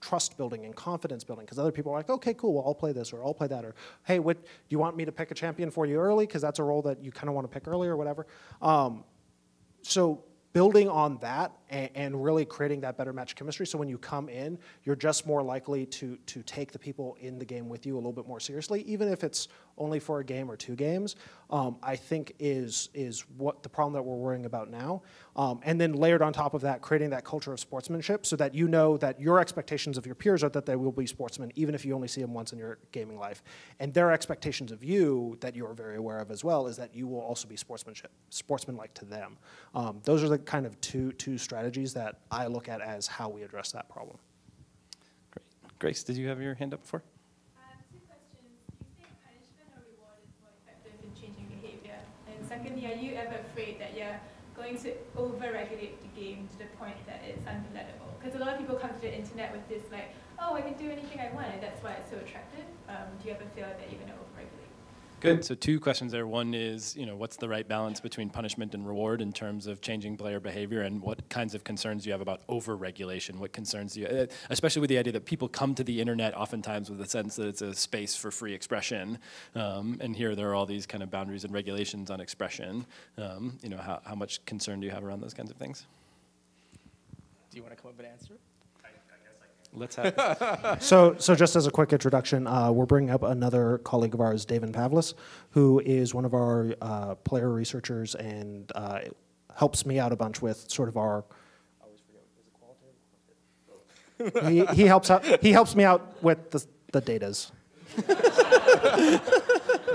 trust building and confidence building because other people are like, okay, cool, well, I'll play this or I'll play that or hey, what do you want me to pick a champion for you early because that's a role that you kind of want to pick early or whatever. Um, so building on that and, and, really creating that better match chemistry. So when you come in, you're just more likely to to take the people in the game with you a little bit more seriously, even if it's only for a game or two games. Um, I think is is what the problem that we're worrying about now. Um, and then layered on top of that, creating that culture of sportsmanship, so that you know that your expectations of your peers are that they will be sportsmen, even if you only see them once in your gaming life, and their expectations of you that you are very aware of as well is that you will also be sportsmanship sportsmanlike to them. Um, those are the kind of two two strategies that I look at as how we address that problem. Great. Grace, did you have your hand up before? Um, two questions. Do you think punishment or reward is more effective in changing behavior? And secondly, are you ever afraid that you're going to over-regulate the game to the point that it's unpalatable? Because a lot of people come to the internet with this like, oh, I can do anything I want, and that's why it's so attractive. Um, do you ever feel that you're going to over-regulate? Good. So two questions there. One is, you know, what's the right balance between punishment and reward in terms of changing player behavior, and what kinds of concerns do you have about over-regulation? What concerns do you, uh, especially with the idea that people come to the internet oftentimes with a sense that it's a space for free expression, um, and here there are all these kind of boundaries and regulations on expression. Um, you know, how, how much concern do you have around those kinds of things? Do you want to come up and answer? Let's have. *laughs* So, so just as a quick introduction, uh, we're bringing up another colleague of ours, Davin Pavlas, who is one of our uh, player researchers and uh, helps me out a bunch with sort of our. he, he helps out. He helps me out with the the datas. *laughs*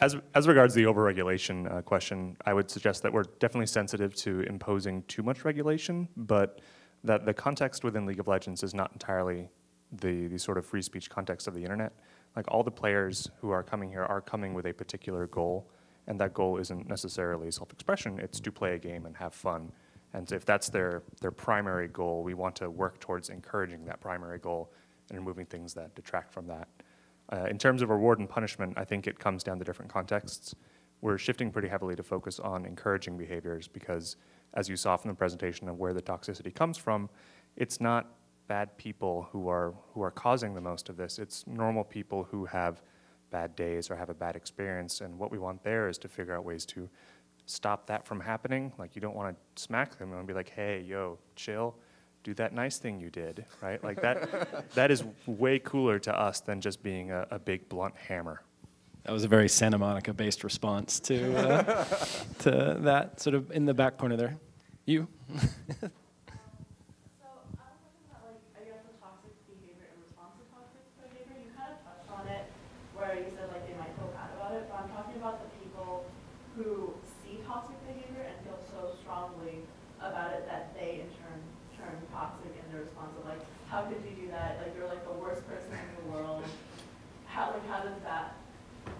As, as regards the overregulation uh, question, I would suggest that we're definitely sensitive to imposing too much regulation, but that the context within League of Legends is not entirely the, the sort of free speech context of the internet. Like all the players who are coming here are coming with a particular goal, and that goal isn't necessarily self-expression, it's to play a game and have fun. And if that's their, their primary goal, we want to work towards encouraging that primary goal and removing things that detract from that. Uh, in terms of reward and punishment, I think it comes down to different contexts. We're shifting pretty heavily to focus on encouraging behaviors because, as you saw from the presentation of where the toxicity comes from, it's not bad people who are, who are causing the most of this. It's normal people who have bad days or have a bad experience. And what we want there is to figure out ways to stop that from happening. Like, you don't want to smack them and be like, hey, yo, chill do that nice thing you did, right? Like that, that is way cooler to us than just being a, a big blunt hammer. That was a very Santa Monica-based response to uh, *laughs* to that, sort of in the back corner there. You. *laughs* So I was talking about like, I guess the toxic behavior and response to toxic behavior. You kind of touched on it where you said like they might feel bad about it, but I'm talking about the people who see toxic behavior and feel so strongly about it that they in turn turn toxic in their response of like, how could you do that? Like you're like the worst person in the world. How like how does that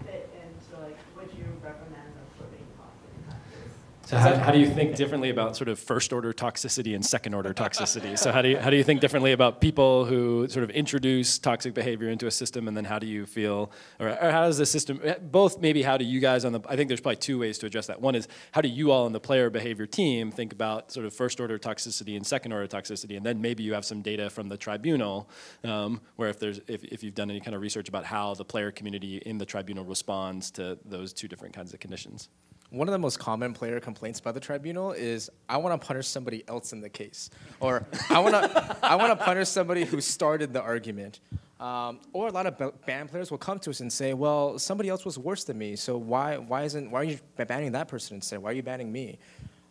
fit into like would you recommend them for being toxic in that case? So how, how do you think differently about sort of first order toxicity and second order toxicity? So how do you how do you think differently about people who sort of introduce toxic behavior into a system, and then how do you feel, or, or how does the system? Both maybe how do you guys on the? I think there's probably two ways to address that. One is how do you all on the player behavior team think about sort of first order toxicity and second order toxicity, and then maybe you have some data from the tribunal, um, where if there's if, if you've done any kind of research about how the player community in the tribunal responds to those two different kinds of conditions. One of the most common player complaints by the tribunal is, "I want to punish somebody else in the case," or "I want to, I want to punish somebody who started the argument." Um, or a lot of ba- band players will come to us and say, "Well, somebody else was worse than me, so why, why isn't, why are you banning that person instead? Why are you banning me?"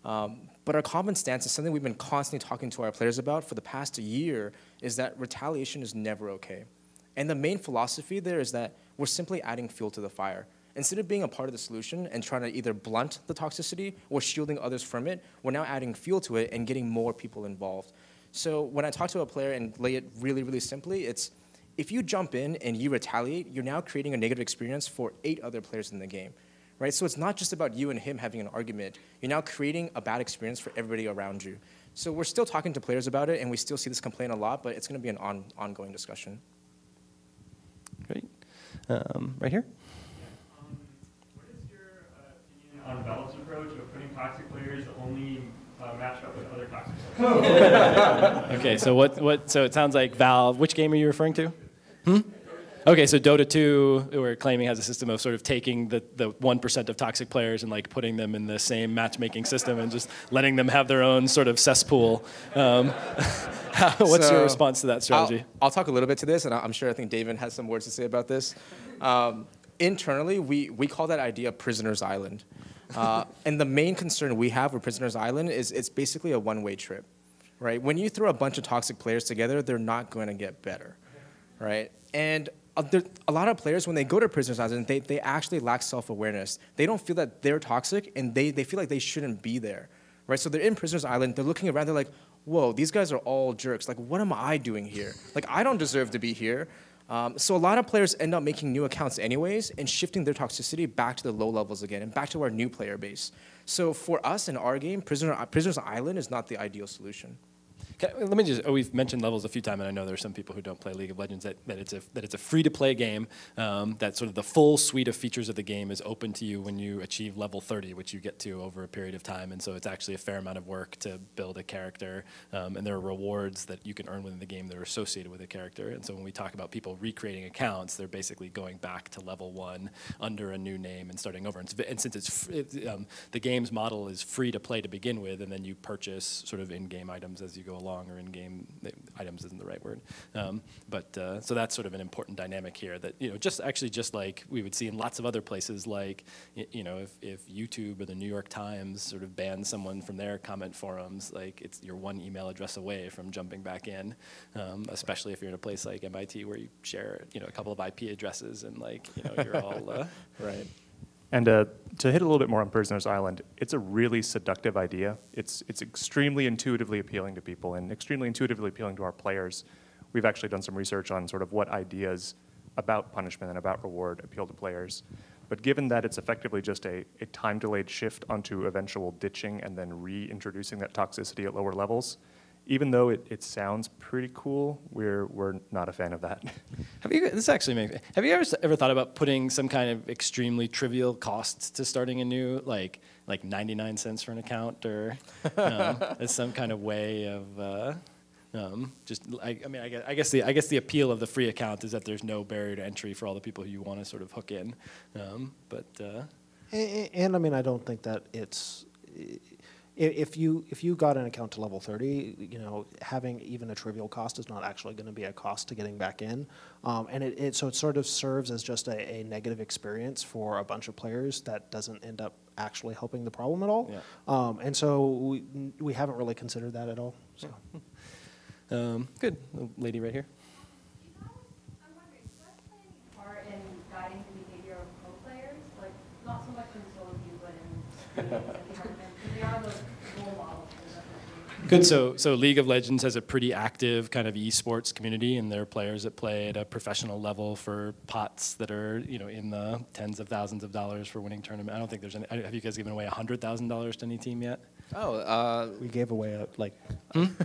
Um, but our common stance is something we've been constantly talking to our players about for the past year is that retaliation is never okay. And the main philosophy there is that we're simply adding fuel to the fire. Instead of being a part of the solution and trying to either blunt the toxicity or shielding others from it, we're now adding fuel to it and getting more people involved. So when I talk to a player and lay it really, really simply, it's if you jump in and you retaliate, you're now creating a negative experience for eight other players in the game. Right? So it's not just about you and him having an argument. You're now creating a bad experience for everybody around you. So we're still talking to players about it, and we still see this complaint a lot, but it's going to be an on, ongoing discussion. Great. Um, right here. Um, what is your uh, opinion on Valve's approach of putting toxic players only uh, matched up with other toxic players? *laughs* Okay, so what, what, so it sounds like Valve, which game are you referring to? Hmm? Okay, so Dota 2, we're claiming has a system of sort of taking the, the 1% of toxic players and like putting them in the same matchmaking system and just letting them have their own sort of cesspool. Um, *laughs* what's your response to that strategy? I'll, I'll talk a little bit to this, and I- I'm sure I think Davin has some words to say about this. Um, internally, we, we call that idea Prisoner's Island. Uh, and the main concern we have with Prisoner's Island is it's basically a one-way trip, right? When you throw a bunch of toxic players together, they're not going to get better, right? And uh, a lot of players, when they go to Prisoner's Island, they, they actually lack self-awareness. They don't feel that they're toxic, and they, they feel like they shouldn't be there, right? So they're in Prisoner's Island, they're looking around, they're like, whoa, these guys are all jerks. Like, what am I doing here? Like, I don't deserve to be here. Um, so a lot of players end up making new accounts anyways and shifting their toxicity back to the low levels again and back to our new player base. So for us in our game, Prisoner, Prisoner's Island is not the ideal solution. Ca- Let me just, oh, we've mentioned levels a few times, and I know there's some people who don't play League of Legends, that, that it's a, that it's a free-to-play game, um, that sort of the full suite of features of the game is open to you when you achieve level 30, which you get to over a period of time, and so it's actually a fair amount of work to build a character, um, and there are rewards that you can earn within the game that are associated with a character, and so when we talk about people recreating accounts, they're basically going back to level one under a new name and starting over, and, and since it's, um, the game's model is free to play to begin with, and then you purchase sort of in-game items as you go along, or in-game items isn't the right word. Um, but uh, so that's sort of an important dynamic here. That you know, just actually just like we would see in lots of other places, like you know, if, if YouTube or the New York Times sort of bans someone from their comment forums, like it's you're one email address away from jumping back in. Um, especially if you're in a place like MIT where you share you know a couple of IP addresses and like you know you're all uh, *laughs* Right. And uh, to hit a little bit more on Prisoner's Island, it's a really seductive idea. It's, it's extremely intuitively appealing to people and extremely intuitively appealing to our players. We've actually done some research on sort of what ideas about punishment and about reward appeal to players. But given that it's effectively just a, a time delayed shift onto eventual ditching and then reintroducing that toxicity at lower levels, even though it, it sounds pretty cool, we're, we're not a fan of that. *laughs* Have you? This actually makes. Have you ever ever thought about putting some kind of extremely trivial costs to starting a new, like like ninety nine cents for an account, or um, *laughs* as some kind of way of uh, um, just? I, I mean, I guess, I guess the I guess the appeal of the free account is that there's no barrier to entry for all the people who you want to sort of hook in. Um, but uh, And, and I mean, I don't think that it's i- if you if you got an account to level 30, you know, having even a trivial cost is not actually going to be a cost to getting back in, um, and it, it so it sort of serves as just a, a negative experience for a bunch of players that doesn't end up actually helping the problem at all. Yeah. Um, and so we we haven't really considered that at all. So. *laughs* um, good, The lady right here. You know, I'm wondering, does that play any part in guiding the behavior of pro players? Like, not so much in solo queue, but in *laughs* games and tournaments, because they are those role models for definitely. Good. So, so League of Legends has a pretty active kind of esports community, and there are players that play at a professional level for pots that are, you know, in the tens of thousands of dollars for winning tournament. I don't think there's any. Have you guys given away hundred thousand dollars to any team yet? Oh, uh, We gave away a, like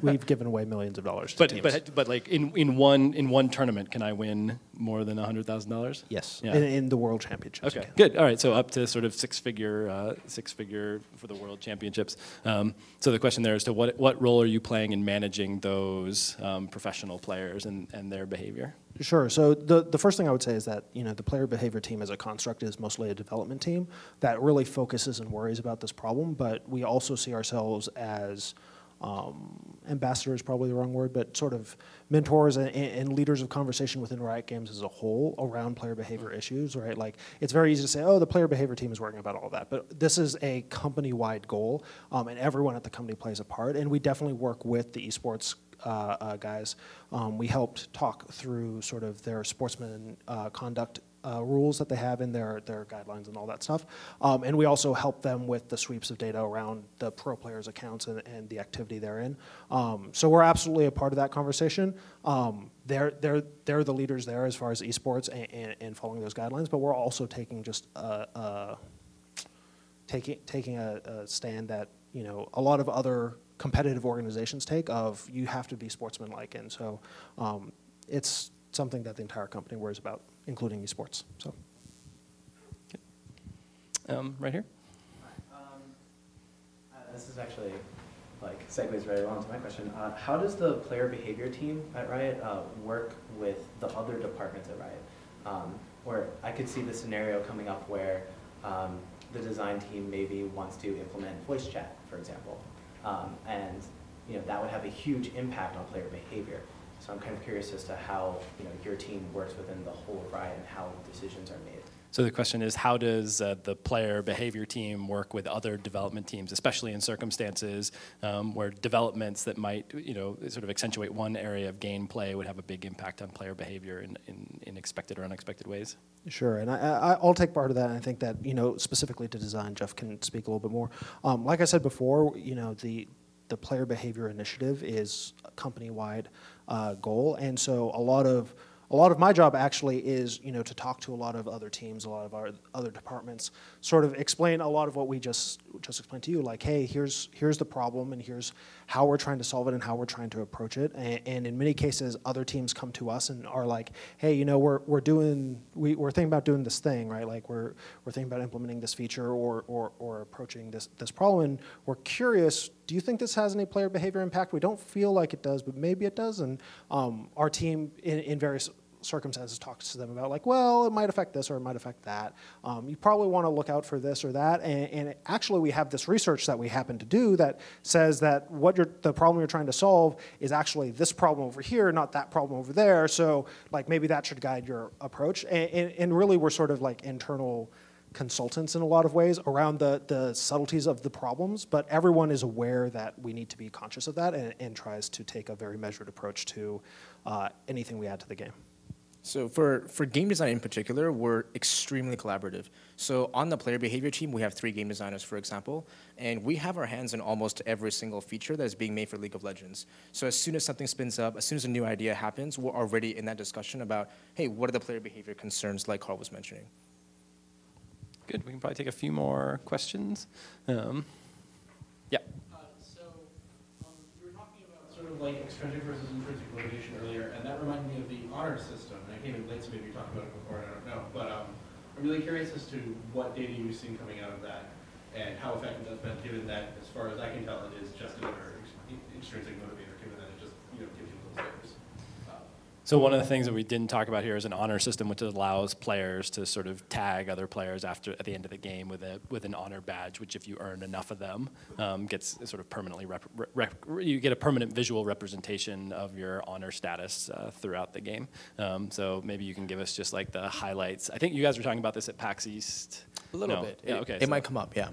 we've given away millions of dollars to But teams. but but like in, in one in one tournament, can I win more than hundred thousand dollars? yes, Yeah. in, in the world championships. Okay, can. good. All right, so up to sort of six figure, uh, six figure for the world championships. Um, so the question there is to what what role are you playing in managing those um, professional players and, and their behavior? Sure. So the, the first thing I would say is that you know the player behavior team as a construct is mostly a development team that really focuses and worries about this problem. But we also see ourselves as um, ambassadors, probably the wrong word, but sort of mentors and, and leaders of conversation within Riot Games as a whole around player behavior issues. Right? Like it's very easy to say, oh, the player behavior team is worrying about all that, but this is a company-wide goal, um, and everyone at the company plays a part. And we definitely work with the esports guys. Um, we helped talk through sort of their sportsman uh, conduct uh, rules that they have in their, their guidelines and all that stuff. Um, and we also help them with the sweeps of data around the pro players' accounts and, and the activity therein. Um, so we're absolutely a part of that conversation. Um, they're, they're, they're the leaders there as far as esports and, and, and following those guidelines, but we're also taking just a, a taking taking a, a stand that you know a lot of other competitive organizations take of you have to be sportsmanlike, and so um, it's something that the entire company worries about, including esports. So. Um, right here. Um, uh, This is actually, like, segues very well into my question. Uh, How does the player behavior team at Riot uh, work with the other departments at Riot? Um, Where I could see the scenario coming up where um, the design team maybe wants to implement voice chat, for example. Um, And, you know, that would have a huge impact on player behavior. So I'm kind of curious as to how, you know, your team works within the whole Riot and how decisions are made. So the question is, how does uh, the player behavior team work with other development teams, especially in circumstances um, where developments that might, you know, sort of accentuate one area of gameplay would have a big impact on player behavior in, in, in expected or unexpected ways? Sure, and I, I, I'll take part of that. And I think that you know specifically to design, Jeff can speak a little bit more. Um, like I said before, you know the the player behavior initiative is a company-wide uh, goal, and so a lot of a lot of my job actually is, you know, to talk to a lot of other teams, a lot of our other departments, sort of explain a lot of what we just just explained to you. Like, hey, here's here's the problem, and here's how we're trying to solve it, and how we're trying to approach it. And, and in many cases, other teams come to us and are like, hey, you know, we're we're doing we, we're thinking about doing this thing, right? Like, we're we're thinking about implementing this feature or or or approaching this this problem, and we're curious. Do you think this has any player behavior impact? We don't feel like it does, but maybe it does. And um, our team, in, in various circumstances talks to them about like, well, it might affect this or it might affect that. Um, you probably want to look out for this or that. And, and it, actually, we have this research that we happen to do that says that what the problem you're trying to solve is actually this problem over here, not that problem over there. So like maybe that should guide your approach. And, and, and really, we're sort of like internal consultants in a lot of ways around the, the subtleties of the problems, but everyone is aware that we need to be conscious of that and, and tries to take a very measured approach to uh, anything we add to the game. So for, for game design in particular, we're extremely collaborative. So on the player behavior team, we have three game designers, for example, and we have our hands in almost every single feature that is being made for League of Legends. So as soon as something spins up, as soon as a new idea happens, we're already in that discussion about, hey, what are the player behavior concerns like Carl was mentioning? Good. We can probably take a few more questions. Um, yeah. Uh, so, um, you were talking about sort of like extrinsic versus intrinsic motivation earlier, and that reminded me of the honor system. And I came in late, so maybe you talked about it before, I don't know. But um, I'm really curious as to what data you've seen coming out of that and how effective that's been, given that, as far as I can tell, it is just another ex- extrinsic motivator, given that it just, you know, gives you those layers. Uh, So one of the things that we didn't talk about here is an honor system, which allows players to sort of tag other players after at the end of the game with a with an honor badge, which if you earn enough of them, um, gets sort of permanently rep, rep, you get a permanent visual representation of your honor status uh, throughout the game. Um, so maybe you can give us just like the highlights. I think you guys were talking about this at PAX East. A little No. bit. Yeah. It- Okay. It so- might come up, yeah.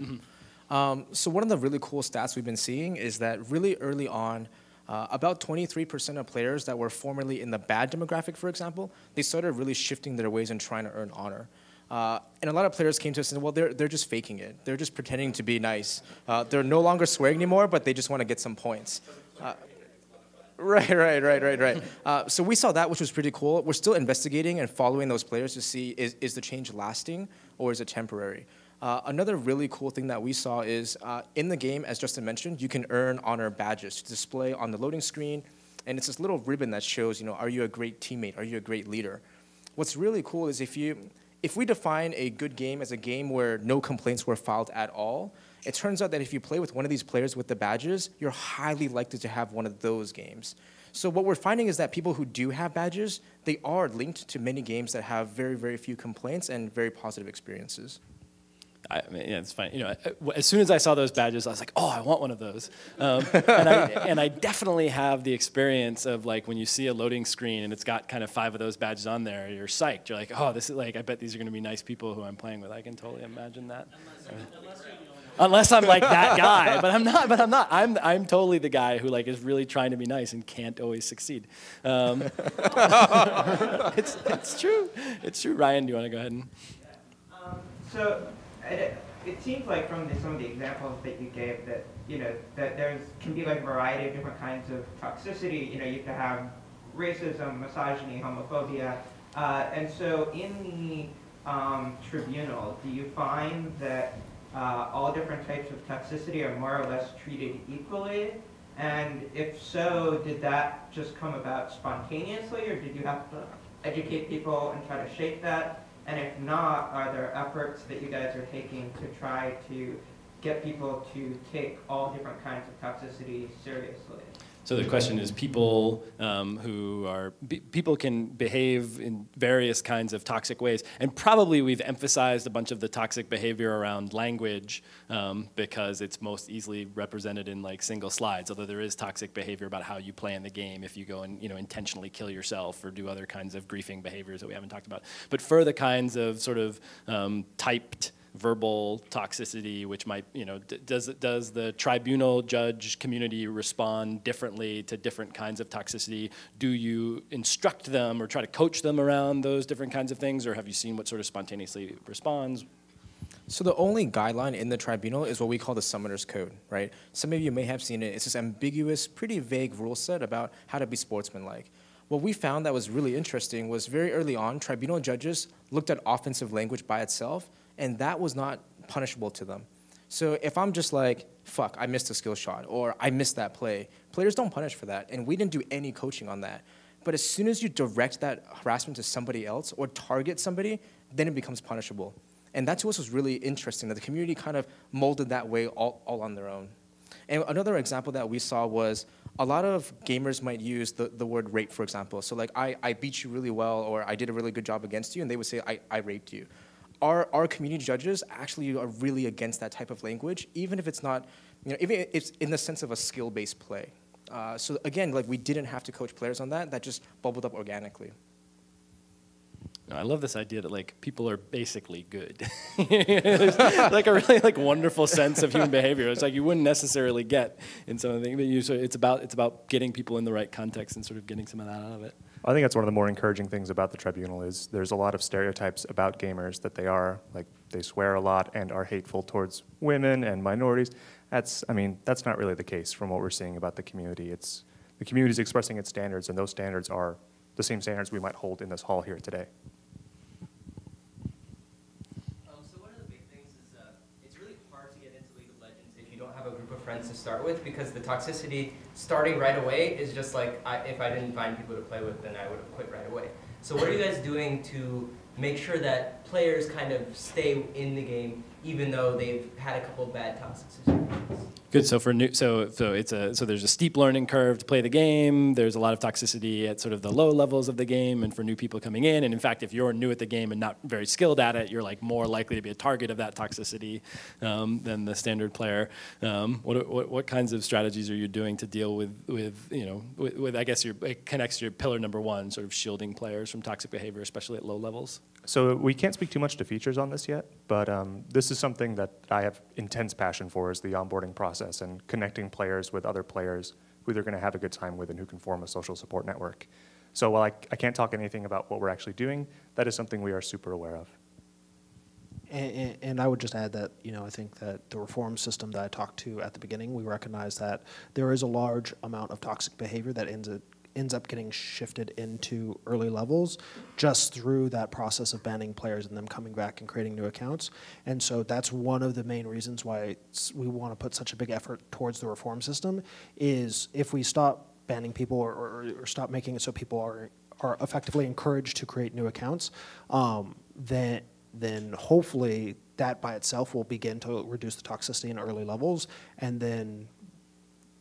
Um, so one of the really cool stats we've been seeing is that really early on, uh, about 23% of players that were formerly in the bad demographic, for example, they started really shifting their ways and trying to earn honor. Uh, and a lot of players came to us and said, well, they're, they're just faking it. They're just pretending to be nice. Uh, they're no longer swearing anymore, but they just want to get some points. Uh, Right, right, right, right, right. *laughs* Uh, so we saw that, which was pretty cool. We're still investigating and following those players to see is, is the change lasting or is it temporary. Uh, another really cool thing that we saw is uh, in the game, as Justin mentioned, you can earn honor badges to display on the loading screen, and it's this little ribbon that shows, you know, are you a great teammate? Are you a great leader? What's really cool is if you, if we define a good game as a game where no complaints were filed at all, it turns out that if you play with one of these players with the badges, you're highly likely to have one of those games. So what we're finding is that people who do have badges, they are linked to many games that have very, very few complaints and very positive experiences. I mean, yeah, it's funny. You know, as soon as I saw those badges, I was like, "Oh, I want one of those." Um, and, I, *laughs* and I definitely have the experience of like when you see a loading screen and it's got kind of five of those badges on there, you're psyched. You're like, "Oh, this is like, I bet these are going to be nice people who I'm playing with." I can totally imagine that. Unless I'm like that guy, *laughs* but I'm not. But I'm not. I'm I'm totally the guy who like is really trying to be nice and can't always succeed. Um, *laughs* it's it's true. It's true. Ryan, do you want to go ahead and? Um, so it, seems like from the, some of the examples that you gave that you know that there's can be like a variety of different kinds of toxicity. You know, you can have racism, misogyny, homophobia, uh, and so in the um, tribunal, do you find that uh, all different types of toxicity are more or less treated equally? And if so, did that just come about spontaneously, or did you have to educate people and try to shape that? And if not, are there efforts that you guys are taking to try to get people to take all different kinds of toxicity seriously? So the question is, people um, who are people can behave in various kinds of toxic ways, and probably we've emphasized a bunch of the toxic behavior around language um, because it's most easily represented in like single slides. Although there is toxic behavior about how you play in the game if you go and you know intentionally kill yourself or do other kinds of griefing behaviors that we haven't talked about. But for the kinds of sort of um, typed verbal toxicity, which might, you know, does, does the tribunal judge community respond differently to different kinds of toxicity? Do you instruct them or try to coach them around those different kinds of things, or have you seen what sort of spontaneously responds? So the only guideline in the tribunal is what we call the summoner's code, right? Some of you may have seen it. It's this ambiguous, pretty vague rule set about how to be sportsmanlike. what we found that was really interesting was very early on, tribunal judges looked at offensive language by itself, and that was not punishable to them. So if I'm just like, fuck, I missed a skill shot, or I missed that play, players don't punish for that, and we didn't do any coaching on that. But as soon as you direct that harassment to somebody else or target somebody, then it becomes punishable. And that to us was really interesting, that the community kind of molded that way all, all on their own. And another example that we saw was a lot of gamers might use the, the word rape, for example. So like, I, I beat you really well, or I did a really good job against you, and they would say, I, I raped you. Our, our community judges actually are really against that type of language, even if it's not, you know, even if it's in the sense of a skill-based play. Uh, so again, like we didn't have to coach players on that, that just bubbled up organically. I love this idea that like people are basically good. *laughs* like a really like wonderful sense of human behavior. It's like you wouldn't necessarily get in some of the things, but you, so it's about it's about getting people in the right context and sort of getting some of that out of it. I think that's one of the more encouraging things about the tribunal is there's a lot of stereotypes about gamers that they are like they swear a lot and are hateful towards women and minorities. That's I mean that's not really the case from what we're seeing about the community. It's the community is expressing its standards and those standards are the same standards we might hold in this hall here today. Um, so one of the big things is uh, it's really hard to get into League of Legends if you don't have a group of to start with because the toxicity starting right away is just like I, if I didn't find people to play with, then I would have quit right away. So what are you guys doing to make sure that players kind of stay in the game even though they've had a couple bad toxicity? Situations. Good. So for new, so so it's a so there's a steep learning curve to play the game. There's a lot of toxicity at sort of the low levels of the game, and for new people coming in. And in fact, if you're new at the game and not very skilled at it, you're like more likely to be a target of that toxicity um, than the standard player. Um, what, what what kinds of strategies are you doing to deal with with you know with, with I guess your it connects to your pillar number one, sort of shielding players from toxic behavior, especially at low levels. So we can't speak too much to features on this yet, but um, this is something that I have intense passion for is the onboarding process and connecting players with other players who they're going to have a good time with and who can form a social support network. So while I, I can't talk anything about what we're actually doing, that is something we are super aware of. And, and, I would just add that, you know, I think that the reform system that I talked to at the beginning, we recognize that there is a large amount of toxic behavior that ends up ends up getting shifted into early levels just through that process of banning players and them coming back and creating new accounts. And so that's one of the main reasons why we want to put such a big effort towards the reform system is if we stop banning people or, or, or stop making it so people are, are effectively encouraged to create new accounts, um, then, then hopefully that by itself will begin to reduce the toxicity in early levels and then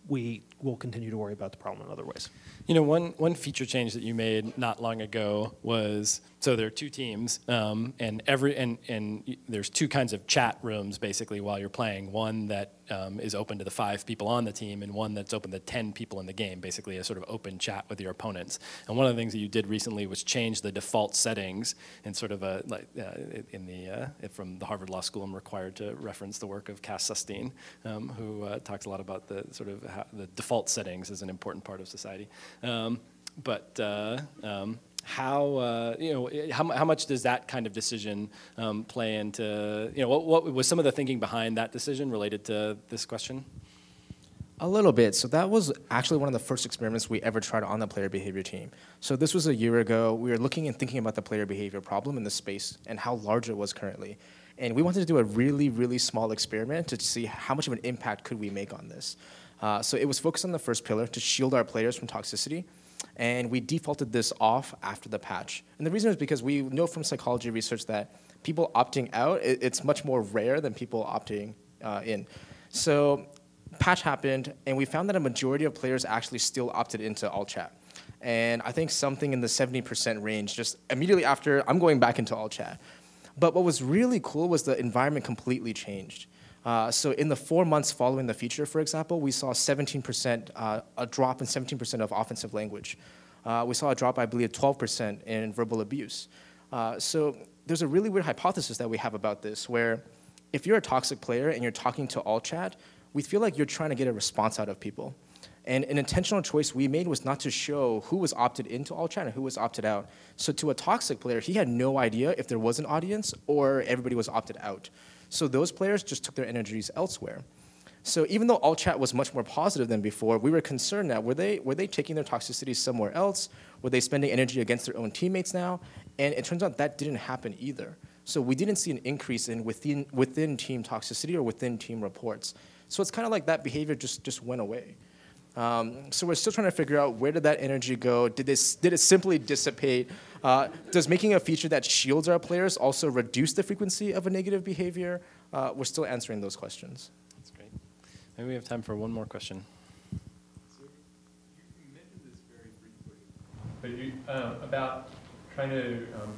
we will continue to worry about the problem in other ways. You know, one, one feature change that you made not long ago was so there are two teams, um, and every and, and there's two kinds of chat rooms basically while you're playing. One that um, is open to the five people on the team, and one that's open to ten people in the game. Basically, a sort of open chat with your opponents. And one of the things that you did recently was change the default settings and sort of a like uh, in the uh, from the Harvard Law School. I'm required to reference the work of Cass Sunstein, um, who uh, talks a lot about the sort of the default settings is an important part of society. Um, but uh, um, how uh, you know how, how much does that kind of decision um, play into you know what, what was some of the thinking behind that decision related to this question? A little bit. So that was actually one of the first experiments we ever tried on the player behavior team. So this was a year ago. We were looking and thinking about the player behavior problem in the space and how large it was currently. And we wanted to do a really, really small experiment to see how much of an impact could we make on this. Uh, so it was focused on the first pillar to shield our players from toxicity and we defaulted this off after the patch. And the reason is because we know from psychology research that people opting out, it's much more rare than people opting uh, in. So patch happened, and we found that a majority of players actually still opted into all chat. And I think something in the 70% range just immediately after, I'm going back into all chat. But what was really cool was the environment completely changed. Uh, so in the four months following the feature, for example, we saw 17%, uh, a drop in 17% of offensive language. Uh, we saw a drop, I believe, 12% in verbal abuse. Uh, so there's a really weird hypothesis that we have about this, where if you're a toxic player and you're talking to all chat, we feel like you're trying to get a response out of people. And an intentional choice we made was not to show who was opted into all chat and who was opted out. So to a toxic player, he had no idea if there was an audience or everybody was opted out. So those players just took their energies elsewhere. So even though all chat was much more positive than before, we were concerned that were they were they taking their toxicity somewhere else? Were they spending energy against their own teammates now? And it turns out that didn't happen either. So we didn't see an increase in within within team toxicity or within team reports. So it's kind of like that behavior just just went away. Um, so we're still trying to figure out where did that energy go? Did this did it simply dissipate? Uh, does making a feature that shields our players also reduce the frequency of a negative behavior? Uh, we're still answering those questions. That's great. Maybe we have time for one more question. So you mentioned this very briefly, but you, um, about trying to um,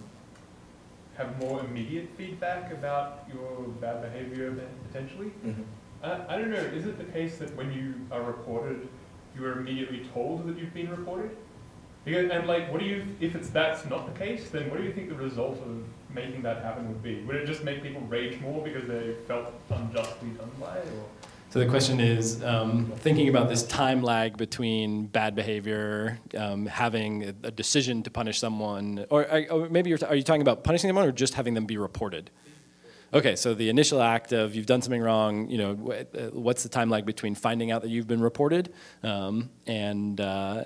have more immediate feedback about your bad behavior potentially. Uh, I don't know, is it the case that when you are reported, you were immediately told that you've been reported? Because, and like, what do you, if it's that's not the case, then what do you think the result of making that happen would be? Would it just make people rage more because they felt unjustly done by it, or? So the question is, um, thinking about this time lag between bad behavior, um, having a, a decision to punish someone, or, or maybe you're, are you talking about punishing someone or just having them be reported? Okay, so the initial act of you've done something wrong, you know, uh, what's the time lag between finding out that you've been reported um, and uh,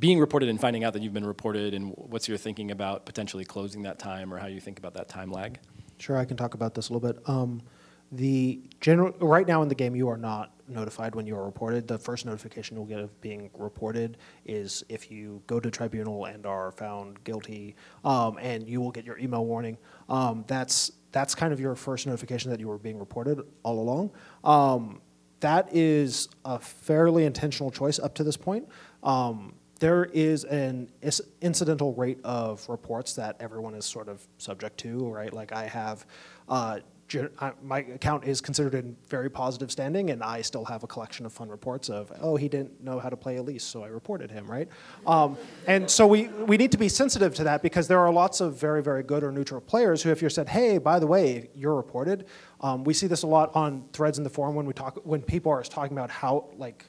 being reported and finding out that you've been reported, and what's your thinking about potentially closing that time or how you think about that time lag? Sure, I can talk about this a little bit. Um, the general right now in the game, you are not notified when you are reported. The first notification you'll get of being reported is if you go to tribunal and are found guilty, um, and you will get your email warning. Um, that's that's kind of your first notification that you were being reported all along. Um, that is a fairly intentional choice up to this point. Um, there is an incidental rate of reports that everyone is sort of subject to, right? Like I have, uh, my account is considered in very positive standing, and I still have a collection of fun reports of, oh, he didn't know how to play Elise, so I reported him, right? Um, and so we, we need to be sensitive to that because there are lots of very, very good or neutral players who, if you're said, hey, by the way, you're reported, um, we see this a lot on threads in the forum when we talk, when people are talking about how, like,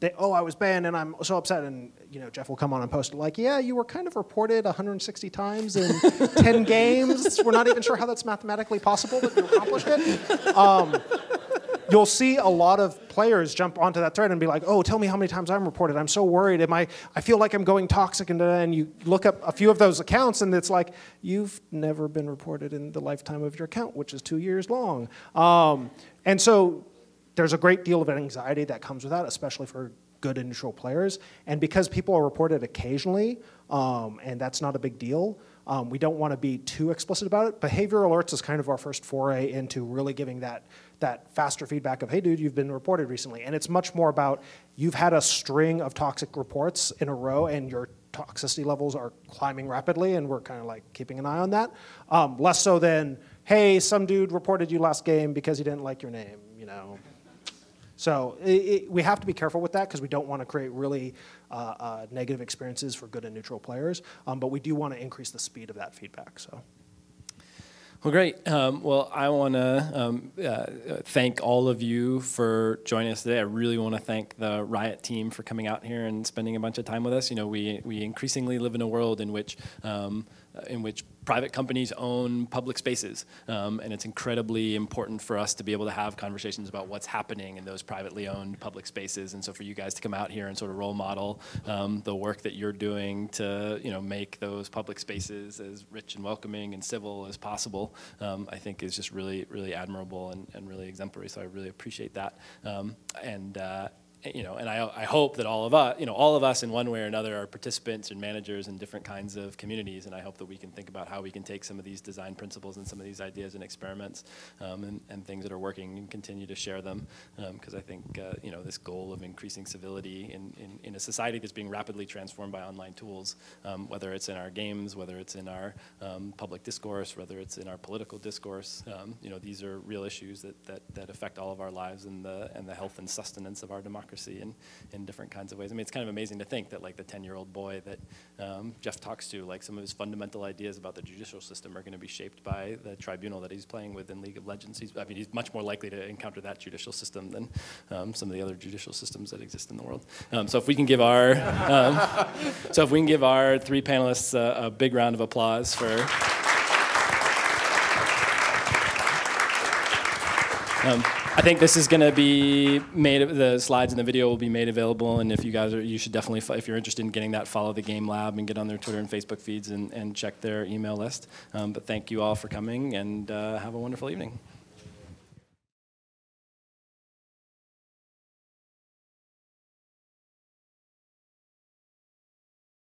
they, oh, I was banned and I'm so upset. And you know, Jeff will come on and post like, yeah, you were kind of reported 160 times in *laughs* 10 games. We're not even sure how that's mathematically possible but you accomplished it. Um, you'll see a lot of players jump onto that thread and be like, oh, tell me how many times I'm reported. I'm so worried. Am I, I feel like I'm going toxic. And, and you look up a few of those accounts and it's like, you've never been reported in the lifetime of your account, which is two years long. Um, and so there's a great deal of anxiety that comes with that, especially for good initial players. And because people are reported occasionally, um, and that's not a big deal, um, we don't want to be too explicit about it. Behavior alerts is kind of our first foray into really giving that that faster feedback of, hey, dude, you've been reported recently. And it's much more about you've had a string of toxic reports in a row, and your toxicity levels are climbing rapidly, and we're kind of like keeping an eye on that. Um, less so than, hey, some dude reported you last game because he didn't like your name, you know. So it, it, we have to be careful with that because we don't want to create really uh, uh, negative experiences for good and neutral players. Um, but we do want to increase the speed of that feedback. So. Well, great. Um, well, I want to um, uh, thank all of you for joining us today. I really want to thank the Riot team for coming out here and spending a bunch of time with us. You know, we we increasingly live in a world in which um, in which private companies own public spaces, um, and it's incredibly important for us to be able to have conversations about what's happening in those privately owned public spaces. And so, for you guys to come out here and sort of role model um, the work that you're doing to, you know, make those public spaces as rich and welcoming and civil as possible, um, I think is just really, really admirable and, and really exemplary. So I really appreciate that. Um, and uh, you know, and I, I hope that all of us, you know, all of us in one way or another are participants and managers in different kinds of communities, and I hope that we can think about how we can take some of these design principles and some of these ideas and experiments um, and, and, things that are working and continue to share them, because um, I think, uh, you know, this goal of increasing civility in, in, in, a society that's being rapidly transformed by online tools, um, whether it's in our games, whether it's in our um, public discourse, whether it's in our political discourse, um, you know, these are real issues that, that, that affect all of our lives and the, and the health and sustenance of our democracy democracy in, in different kinds of ways. I mean, it's kind of amazing to think that like the 10-year-old boy that um, Jeff talks to, like some of his fundamental ideas about the judicial system are going to be shaped by the tribunal that he's playing with in League of Legends. He's, I mean, he's much more likely to encounter that judicial system than um, some of the other judicial systems that exist in the world. Um, so if we can give our, um, *laughs* so if we can give our three panelists uh, a big round of applause for. Um, I think this is going to be made. The slides and the video will be made available, and if you guys are, you should definitely, if you're interested in getting that, follow the Game Lab and get on their Twitter and Facebook feeds and, and check their email list. Um, but thank you all for coming, and uh, have a wonderful evening.